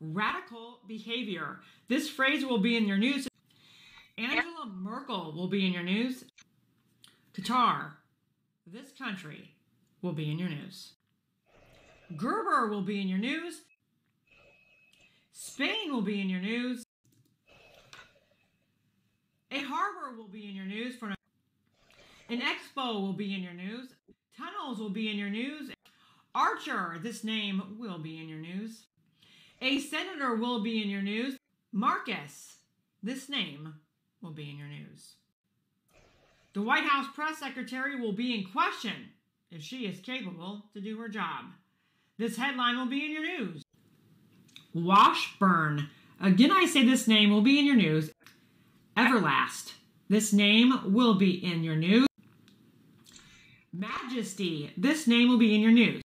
Radical behavior. This phrase will be in your news. Angela Merkel will be in your news. Qatar. This country will be in your news. Gerber will be in your news. Spain will be in your news. A harbor will be in your news for an expo will be in your news. Tunnels will be in your news. Archer, this name will be in your news. A senator will be in your news. Marcus, this name will be in your news. The White House press secretary will be in question if she is capable to do her job. This headline will be in your news. Washburn. Again, I say this name will be in your news. Everlast. This name will be in your news. Majesty. This name will be in your news.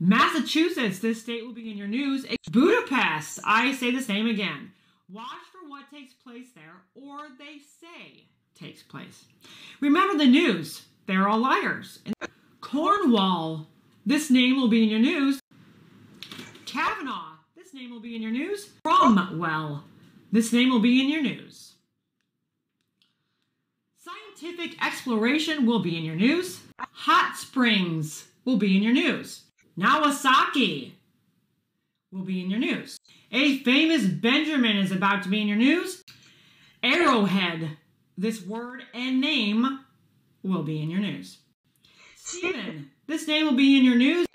Massachusetts. This state will be in your news. Budapest. I say this name again. Watch for what takes place there, or they say takes place. Remember the news. They're all liars. Cornwall. This name will be in your news. Kavanaugh. This name will be in your news. Cromwell. This name will be in your news. Scientific exploration will be in your news. Hot springs will be in your news. Nawasaki will be in your news. A famous Benjamin is about to be in your news. Arrowhead, this word and name will be in your news. Stephen, this name will be in your news.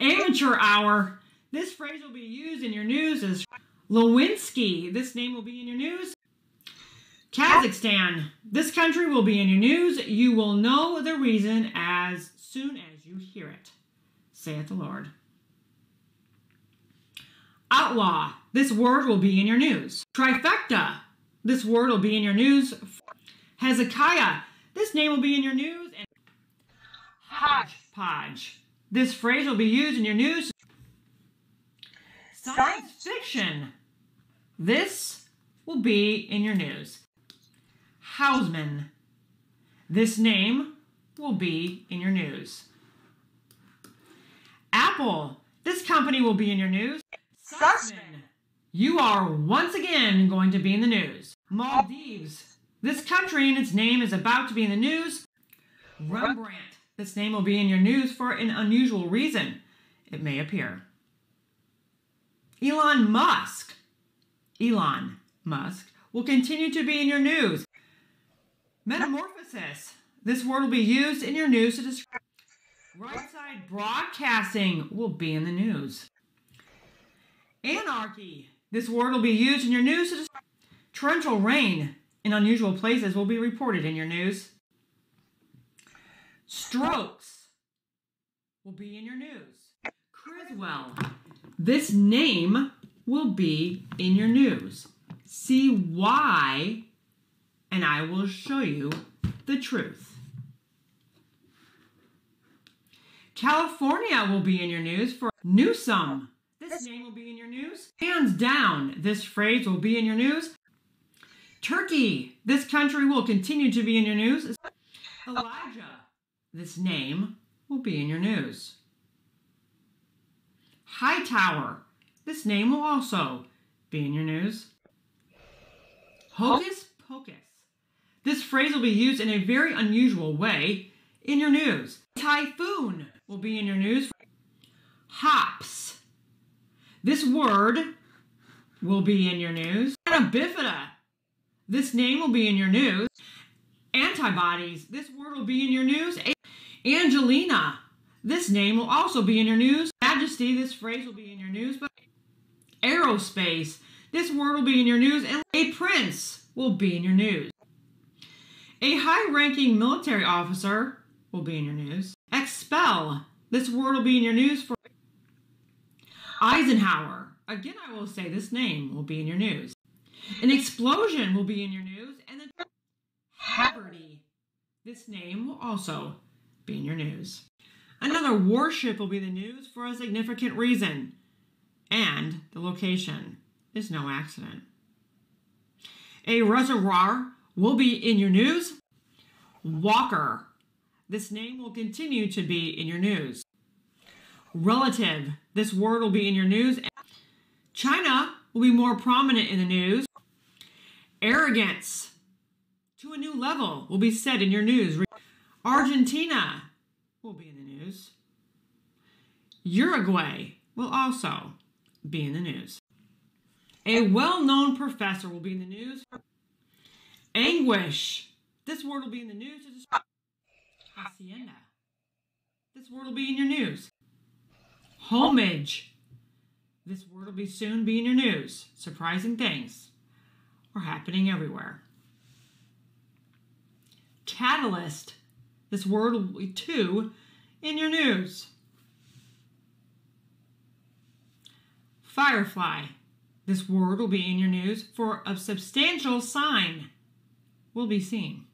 Amateur hour. This phrase will be used in your news as Lewinsky. This name will be in your news. Kazakhstan. This country will be in your news. You will know the reason as soon as you hear it, saith the Lord. Outlaw. This word will be in your news. Trifecta. This word will be in your news. Hezekiah. This name will be in your news. And hodgepodge. This phrase will be used in your news. Science fiction. This will be in your news. Hausman. This name will be in your news. Apple. This company will be in your news. Sussman. You are once again going to be in the news. Maldives. This country and its name is about to be in the news. Rembrandt. This name will be in your news for an unusual reason. It may appear. Elon Musk. Elon Musk will continue to be in your news. Metamorphosis. This word will be used in your news to describe. Right side broadcasting will be in the news. Anarchy. This word will be used in your news to describe. Torrential rain in unusual places will be reported in your news. Strokes will be in your news. Criswell. This name will be in your news. See why, and I will show you the truth. California will be in your news for Newsom. This name will be in your news. Hands down, this phrase will be in your news. Turkey. This country will continue to be in your news. Elijah. This name will be in your news. Hightower. This name will also be in your news. Hocus pocus. This phrase will be used in a very unusual way in your news. Typhoon will be in your news. Hops. This word will be in your news. Bifida. This name will be in your news. Antibodies. This word will be in your news. Angelina. This name will also be in your news. Majesty. This phrase will be in your news. But aerospace. This word will be in your news. And a prince will be in your news. A high-ranking military officer will be in your news. Expel. This word will be in your news for Eisenhower. Again, I will say this name will be in your news. An explosion will be in your news. And then Haverty. This name will also be in your news. Another warship will be the news for a significant reason. And the location is no accident. A reservoir will be in your news. Walker. This name will continue to be in your news. Relative. This word will be in your news. China will be more prominent in the news. Arrogance. To a new level will be said in your news. Argentina will be in the news. Uruguay will also be in the news. A well-known professor will be in the news. Anguish. This word will be in the news. Hacienda. This word will be in your news. Homage. This word will be soon be in your news. Surprising things are happening everywhere. Catalyst. This word will be too in your news. Firefly. This word will be in your news for a substantial sign will be seen.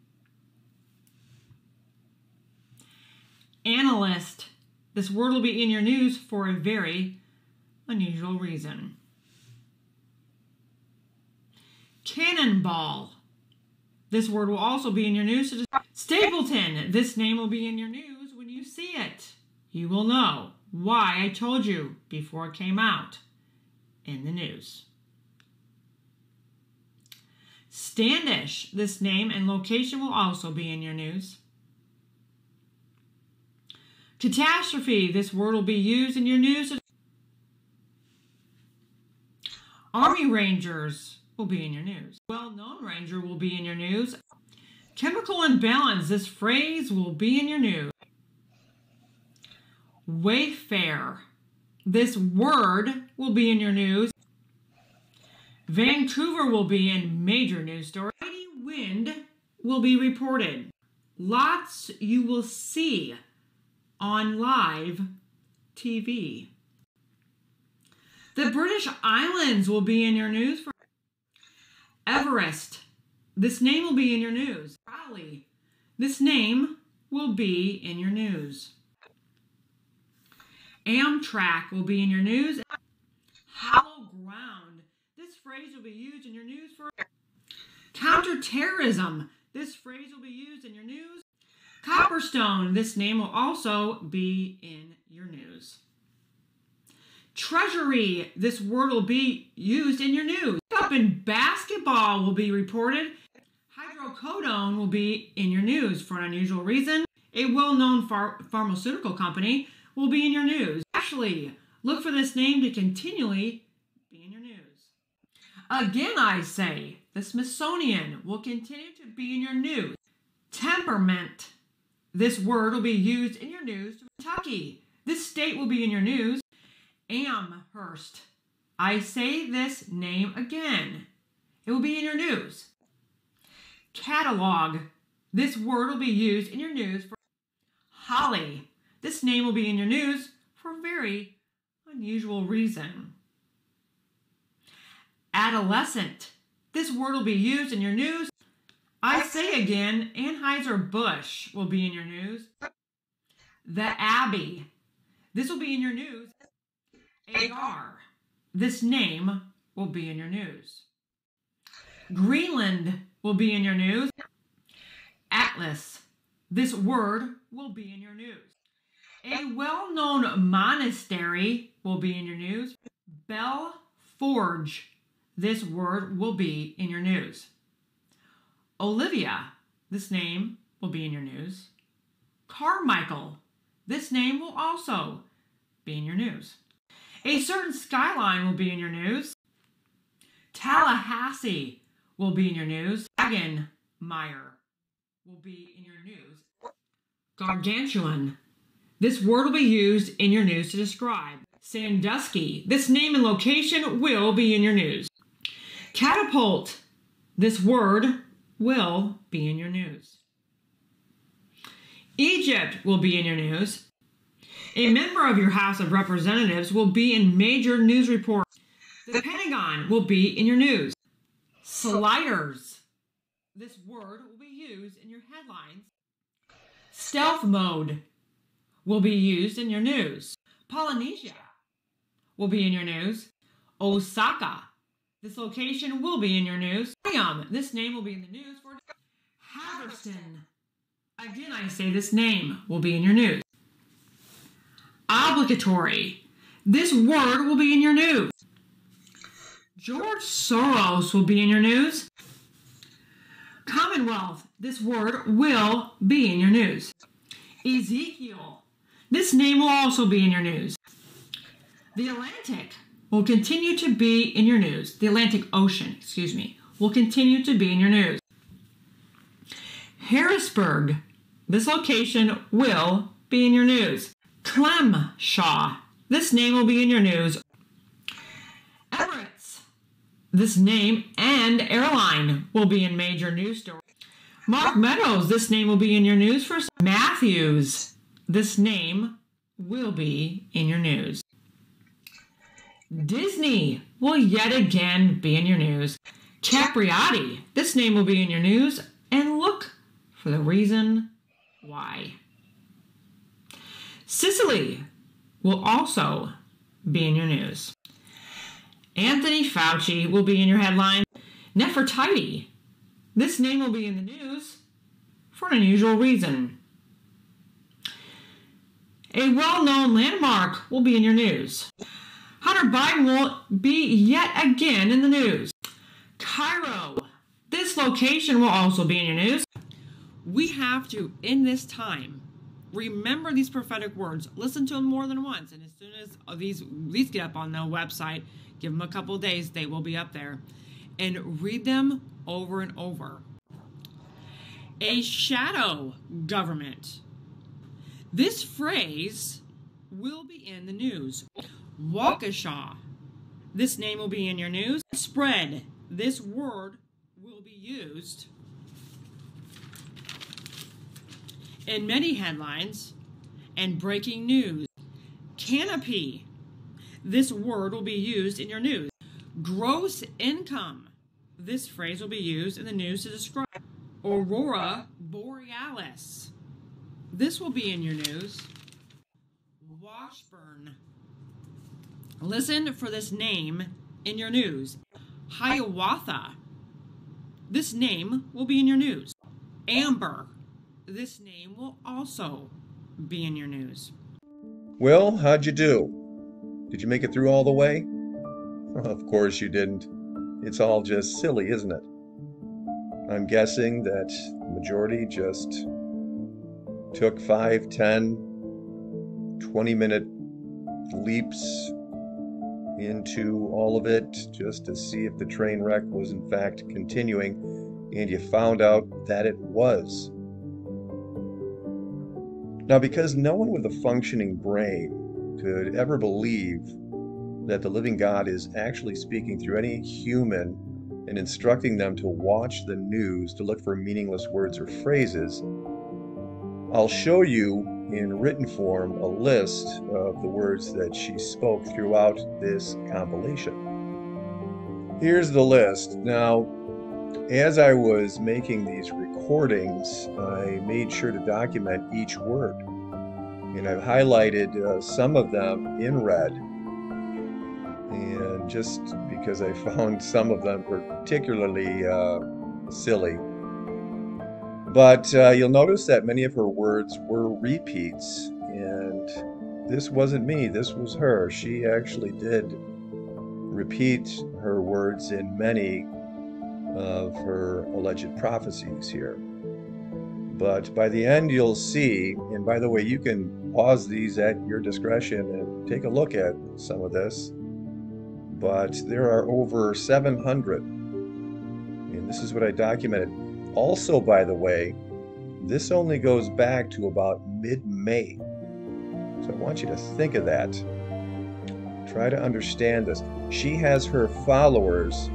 Analyst. This word will be in your news for a very unusual reason. Cannonball. This word will also be in your news. Stapleton. This name will be in your news when you see it. You will know why I told you before it came out in the news. Standish. This name and location will also be in your news. Catastrophe. This word will be used in your news. Army Rangers will be in your news. Well-known ranger will be in your news. Chemical imbalance. This phrase will be in your news. Wayfair. This word will be in your news. Vancouver will be in major news story. Mighty wind will be reported. Lots you will see on live TV. The British Islands will be in your news for Everest. This name will be in your news. Raleigh. This name will be in your news. Amtrak will be in your news. Hollow ground. This phrase will be used in your news for counterterrorism. This phrase will be used in your news. Copperstone. This name will also be in your news. Treasury. This word will be used in your news. Up in basketball will be reported. Hydrocodone will be in your news for an unusual reason. A well-known pharmaceutical company will be in your news. Actually, look for this name to continually be in your news. Again, I say, the Smithsonian will continue to be in your news. Temperament. This word will be used in your news. Kentucky. This state will be in your news. Amherst. I say this name again. It will be in your news. Catalog. This word will be used in your news for Holly. This name will be in your news for a very unusual reason. Adolescent. This word will be used in your news. I say again, Anheuser-Busch will be in your news. The Abbey. This will be in your news. Agar. This name will be in your news. Greenland will be in your news. Atlas. This word will be in your news. A well known monastery will be in your news. Bell Forge. This word will be in your news. Olivia. This name will be in your news. Carmichael. This name will also be in your news. A certain skyline will be in your news. Tallahassee will be in your news. Dragon Meyer will be in your news. Gargantuan. This word will be used in your news to describe. Sandusky. This name and location will be in your news. Catapult. This word will be in your news. Egypt will be in your news. A member of your House of Representatives will be in major news reports. The Pentagon will be in your news. Sliders. This word will be used in your headlines. Stealth mode will be used in your news. Polynesia will be in your news. Osaka. This location will be in your news. Priam. This name will be in the news for Haverston. Again, I say this name will be in your news. Obligatory. This word will be in your news. George Soros will be in your news. Commonwealth. This word will be in your news. Ezekiel. This name will also be in your news. The Atlantic will continue to be in your news. The Atlantic Ocean, excuse me, will continue to be in your news. Harrisburg. This location will be in your news. Clemshaw. This name will be in your news. Emirates. This name and airline will be in major news stories. Mark Meadows. This name will be in your news for Matthews. This name will be in your news. Disney will yet again be in your news. Capriati. This name will be in your news. And look for the reason why. Sicily will also be in your news. Anthony Fauci will be in your headline. Nefertiti. This name will be in the news for an unusual reason. A well known landmark will be in your news. Hunter Biden will be yet again in the news. Cairo. This location will also be in your news. We have to, in this time, remember these prophetic words. Listen to them more than once. And as soon as these, these get up on the website, give them a couple days, they will be up there. And read them over and over. A shadow government. This phrase will be in the news. Waukesha. This name will be in your news. Spread. This word will be used in many headlines and breaking news. Canopy. This word will be used in your news. Gross income. This phrase will be used in the news to describe Aurora Borealis. This will be in your news. Washburn. Listen for this name in your news. Hiawatha. This name will be in your news. Amber. This name will also be in your news. Well, how'd you do? Did you make it through all the way? Of course you didn't. It's all just silly, isn't it? I'm guessing that the majority just took 5, 10, 20 minute leaps into all of it just to see if the train wreck was in fact continuing, and you found out that it was. Now, because no one with a functioning brain could ever believe that the living God is actually speaking through any human and instructing them to watch the news to look for meaningless words or phrases, I'll show you in written form a list of the words that she spoke throughout this compilation. Here's the list. Now, as I was making these recordings, I made sure to document each word. And I've highlighted uh, some of them in red. And just because I found some of them particularly uh, silly. But uh, you'll notice that many of her words were repeats, and this wasn't me, this was her. She actually did repeat her words in many of her alleged prophecies here. But by the end, you'll see, and by the way, you can pause these at your discretion and take a look at some of this. But there are over 700, and this is what I documented. Also, by the way, this only goes back to about mid May. So I want you to think of that. Try to understand this. She has her followers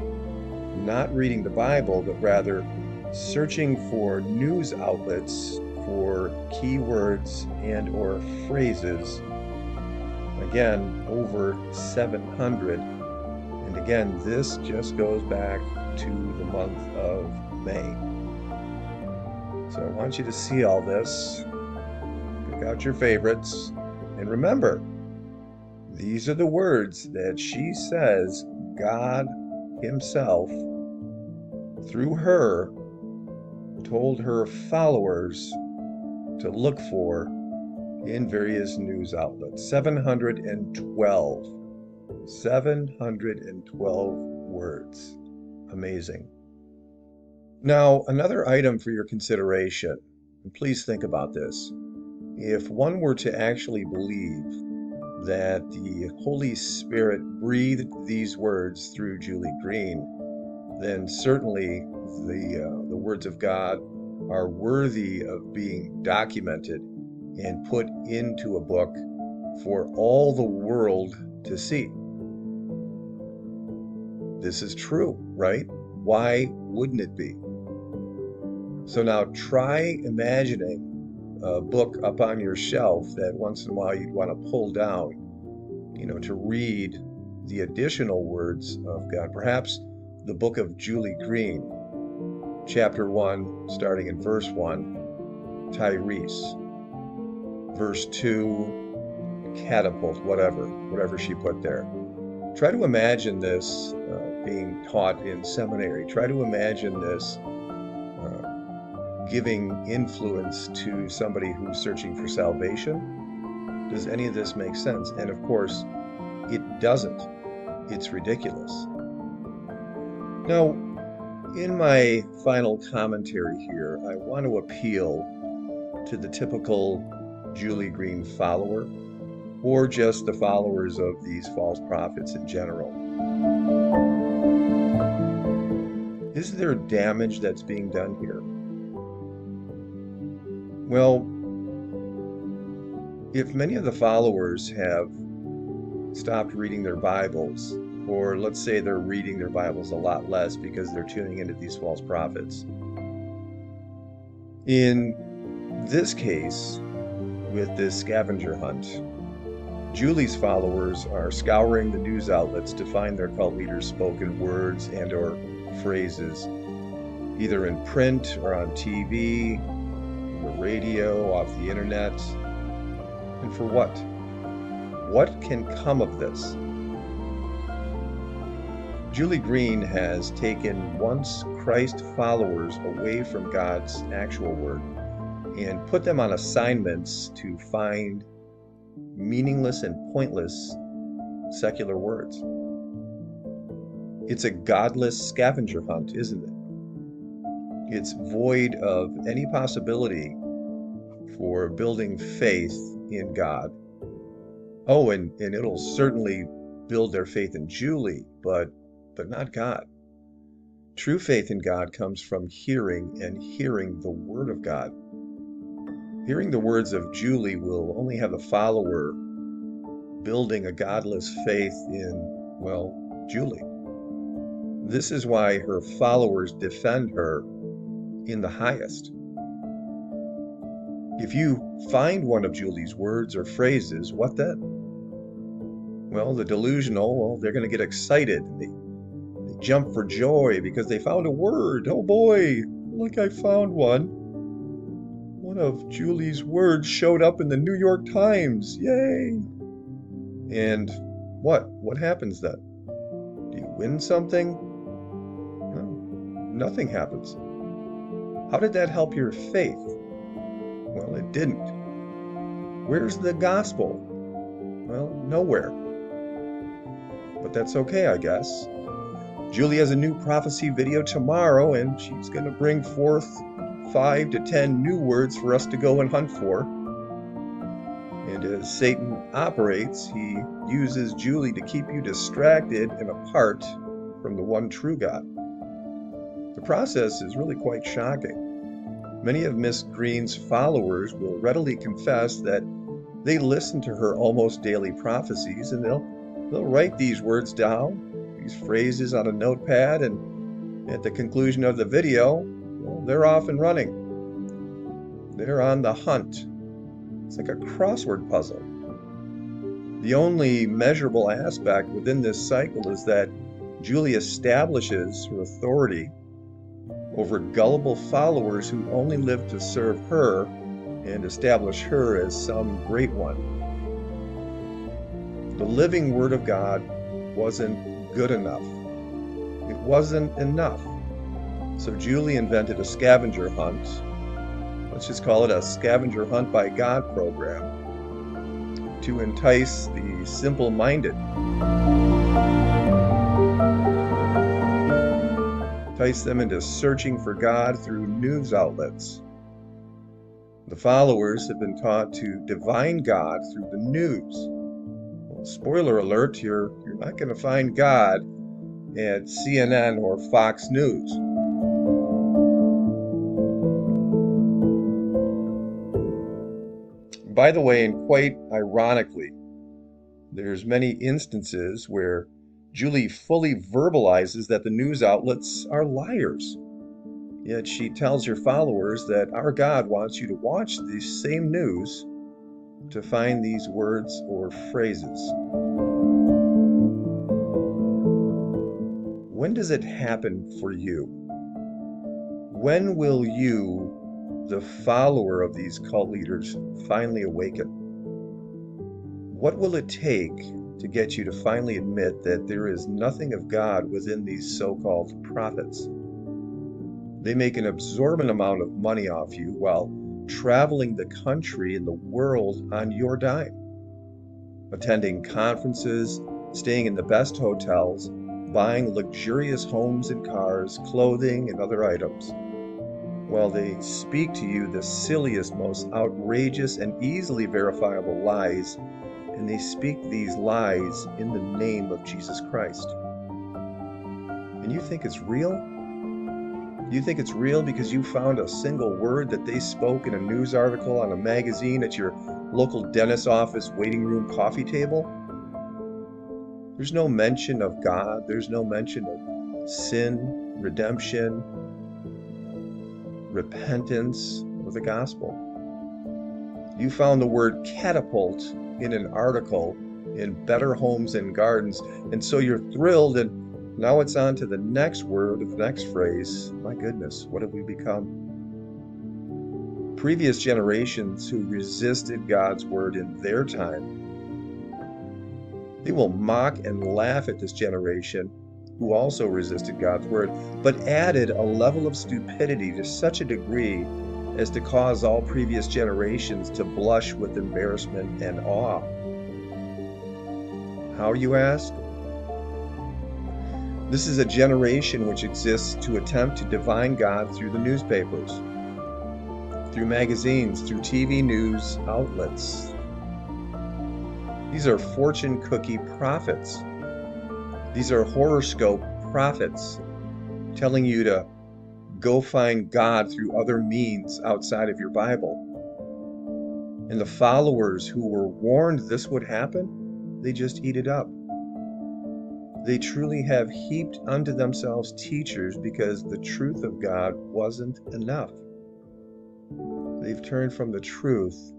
not reading the Bible, but rather searching for news outlets for keywords and or phrases. Again, over 700. And again, this just goes back to the month of May. So I want you to see all this. Pick out your favorites. And remember, these are the words that she says God Himself, through her, told her followers to look for in various news outlets. 712. 712 words. Amazing. Now, another item for your consideration, and please think about this. If one were to actually believe that the Holy Spirit breathed these words through Julie Green, then certainly the, uh, the words of God are worthy of being documented and put into a book for all the world to see. This is true, right? Why wouldn't it be? So now try imagining a book up on your shelf that once in a while you'd want to pull down, you know, to read the additional words of God. Perhaps the book of Julie Green, chapter 1, starting in verse 1, Tyrese, verse 2, catapult, whatever, whatever she put there. Try to imagine this uh, being taught in seminary. Try to imagine this giving influence to somebody who's searching for salvation. Does any of this make sense? And of course, it doesn't. It's ridiculous. Now, in my final commentary here, I want to appeal to the typical Julie Green follower or just the followers of these false prophets in general. Is there damage that's being done here? Well, if many of the followers have stopped reading their Bibles, or let's say they're reading their Bibles a lot less because they're tuning into these false prophets. In this case, with this scavenger hunt, Julie's followers are scouring the news outlets to find their cult leader's spoken words and or phrases, either in print or on TV, radio, off the internet. And for what? What can come of this? Julie Green has taken once Christ followers away from God's actual word and put them on assignments to find meaningless and pointless secular words. It's a godless scavenger hunt, isn't it? It's void of any possibility for building faith in God. Oh, and, and it'll certainly build their faith in Julie, but but not God. True faith in God comes from hearing and hearing the Word of God. Hearing the words of Julie will only have a follower building a godless faith in, well, Julie. This is why her followers defend her in the highest. If you find one of Julie's words or phrases, what then? Well, the delusional, well, they're going to get excited. They, they jump for joy because they found a word. Oh boy, look, I found one one of Julie's words showed up in the New York Times. Yay! And what? What happens then? Do you win something? No, nothing happens. How did that help your faith? It didn't. Where's the gospel? Well, nowhere. But that's okay, I guess. Julie has a new prophecy video tomorrow, and she's going to bring forth five to ten new words for us to go and hunt for. And as Satan operates, he uses Julie to keep you distracted and apart from the one true God. The process is really quite shocking. Many of Miss Green's followers will readily confess that they listen to her almost daily prophecies and they'll they'll write these words down, these phrases on a notepad and at the conclusion of the video, they're off and running. They're on the hunt. It's like a crossword puzzle. The only measurable aspect within this cycle is that Julie establishes her authority over gullible followers who only live to serve her and establish her as some great one. The living Word of God wasn't good enough. It wasn't enough. So Julie invented a scavenger hunt. Let's just call it a scavenger hunt by God program to entice the simple minded. Entice them into searching for God through news outlets. The followers have been taught to divine God through the news. Well, spoiler alert, you're, you're not going to find God at CNN or Fox News. By the way, and quite ironically, there's many instances where Julie fully verbalizes that the news outlets are liars. Yet she tells her followers that our God wants you to watch the same news to find these words or phrases. When does it happen for you? When will you the follower of these cult leaders finally awaken? What will it take to get you to finally admit that there is nothing of God within these so called prophets? They make an absorbent amount of money off you while traveling the country and the world on your dime, attending conferences, staying in the best hotels, buying luxurious homes and cars, clothing, and other items while they speak to you the silliest, most outrageous, and easily verifiable lies, and they speak these lies in the name of Jesus Christ. And you think it's real? You think it's real because you found a single word that they spoke in a news article on a magazine at your local dentist office waiting room coffee table? There's no mention of God, there's no mention of sin, redemption, repentance, or the gospel. You found the word catapult in an article in Better Homes and Gardens, and so you're thrilled, and now it's on to the next word, the next phrase. My goodness, what have we become? Previous generations who resisted God's word in their time they will mock and laugh at this generation who also resisted God's word, but added a level of stupidity to such a degree as to cause all previous generations to blush with embarrassment and awe. How, you ask? This is a generation which exists to attempt to divine God through the newspapers, through magazines, through TV news outlets, these are fortune cookie prophets. These are horoscope prophets telling you to go find God through other means outside of your Bible. And the followers who were warned this would happen, they just eat it up. They truly have heaped unto themselves teachers because the truth of God wasn't enough. They've turned from the truth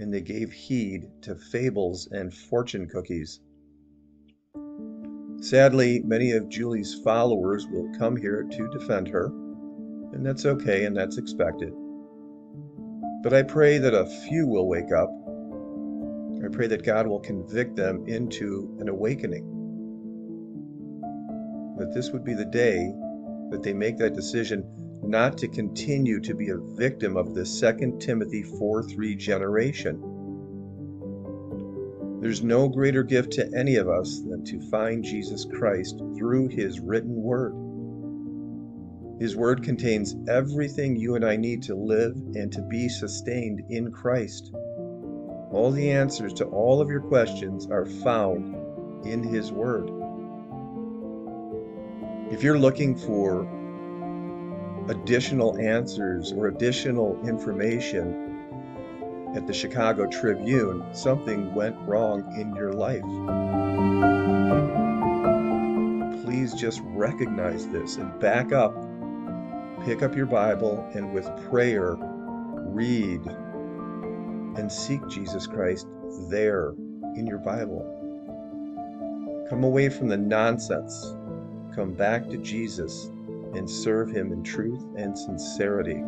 and they gave heed to fables and fortune cookies. Sadly, many of Julie's followers will come here to defend her, and that's okay and that's expected. But I pray that a few will wake up. I pray that God will convict them into an awakening. That this would be the day that they make that decision not to continue to be a victim of the 2 Timothy 4 3 generation. There's no greater gift to any of us than to find Jesus Christ through His written Word. His Word contains everything you and I need to live and to be sustained in Christ. All the answers to all of your questions are found in His Word. If you're looking for additional answers or additional information at the Chicago Tribune, something went wrong in your life. Please just recognize this and back up. Pick up your Bible and with prayer, read and seek Jesus Christ there in your Bible. Come away from the nonsense. Come back to Jesus and serve Him in truth and sincerity.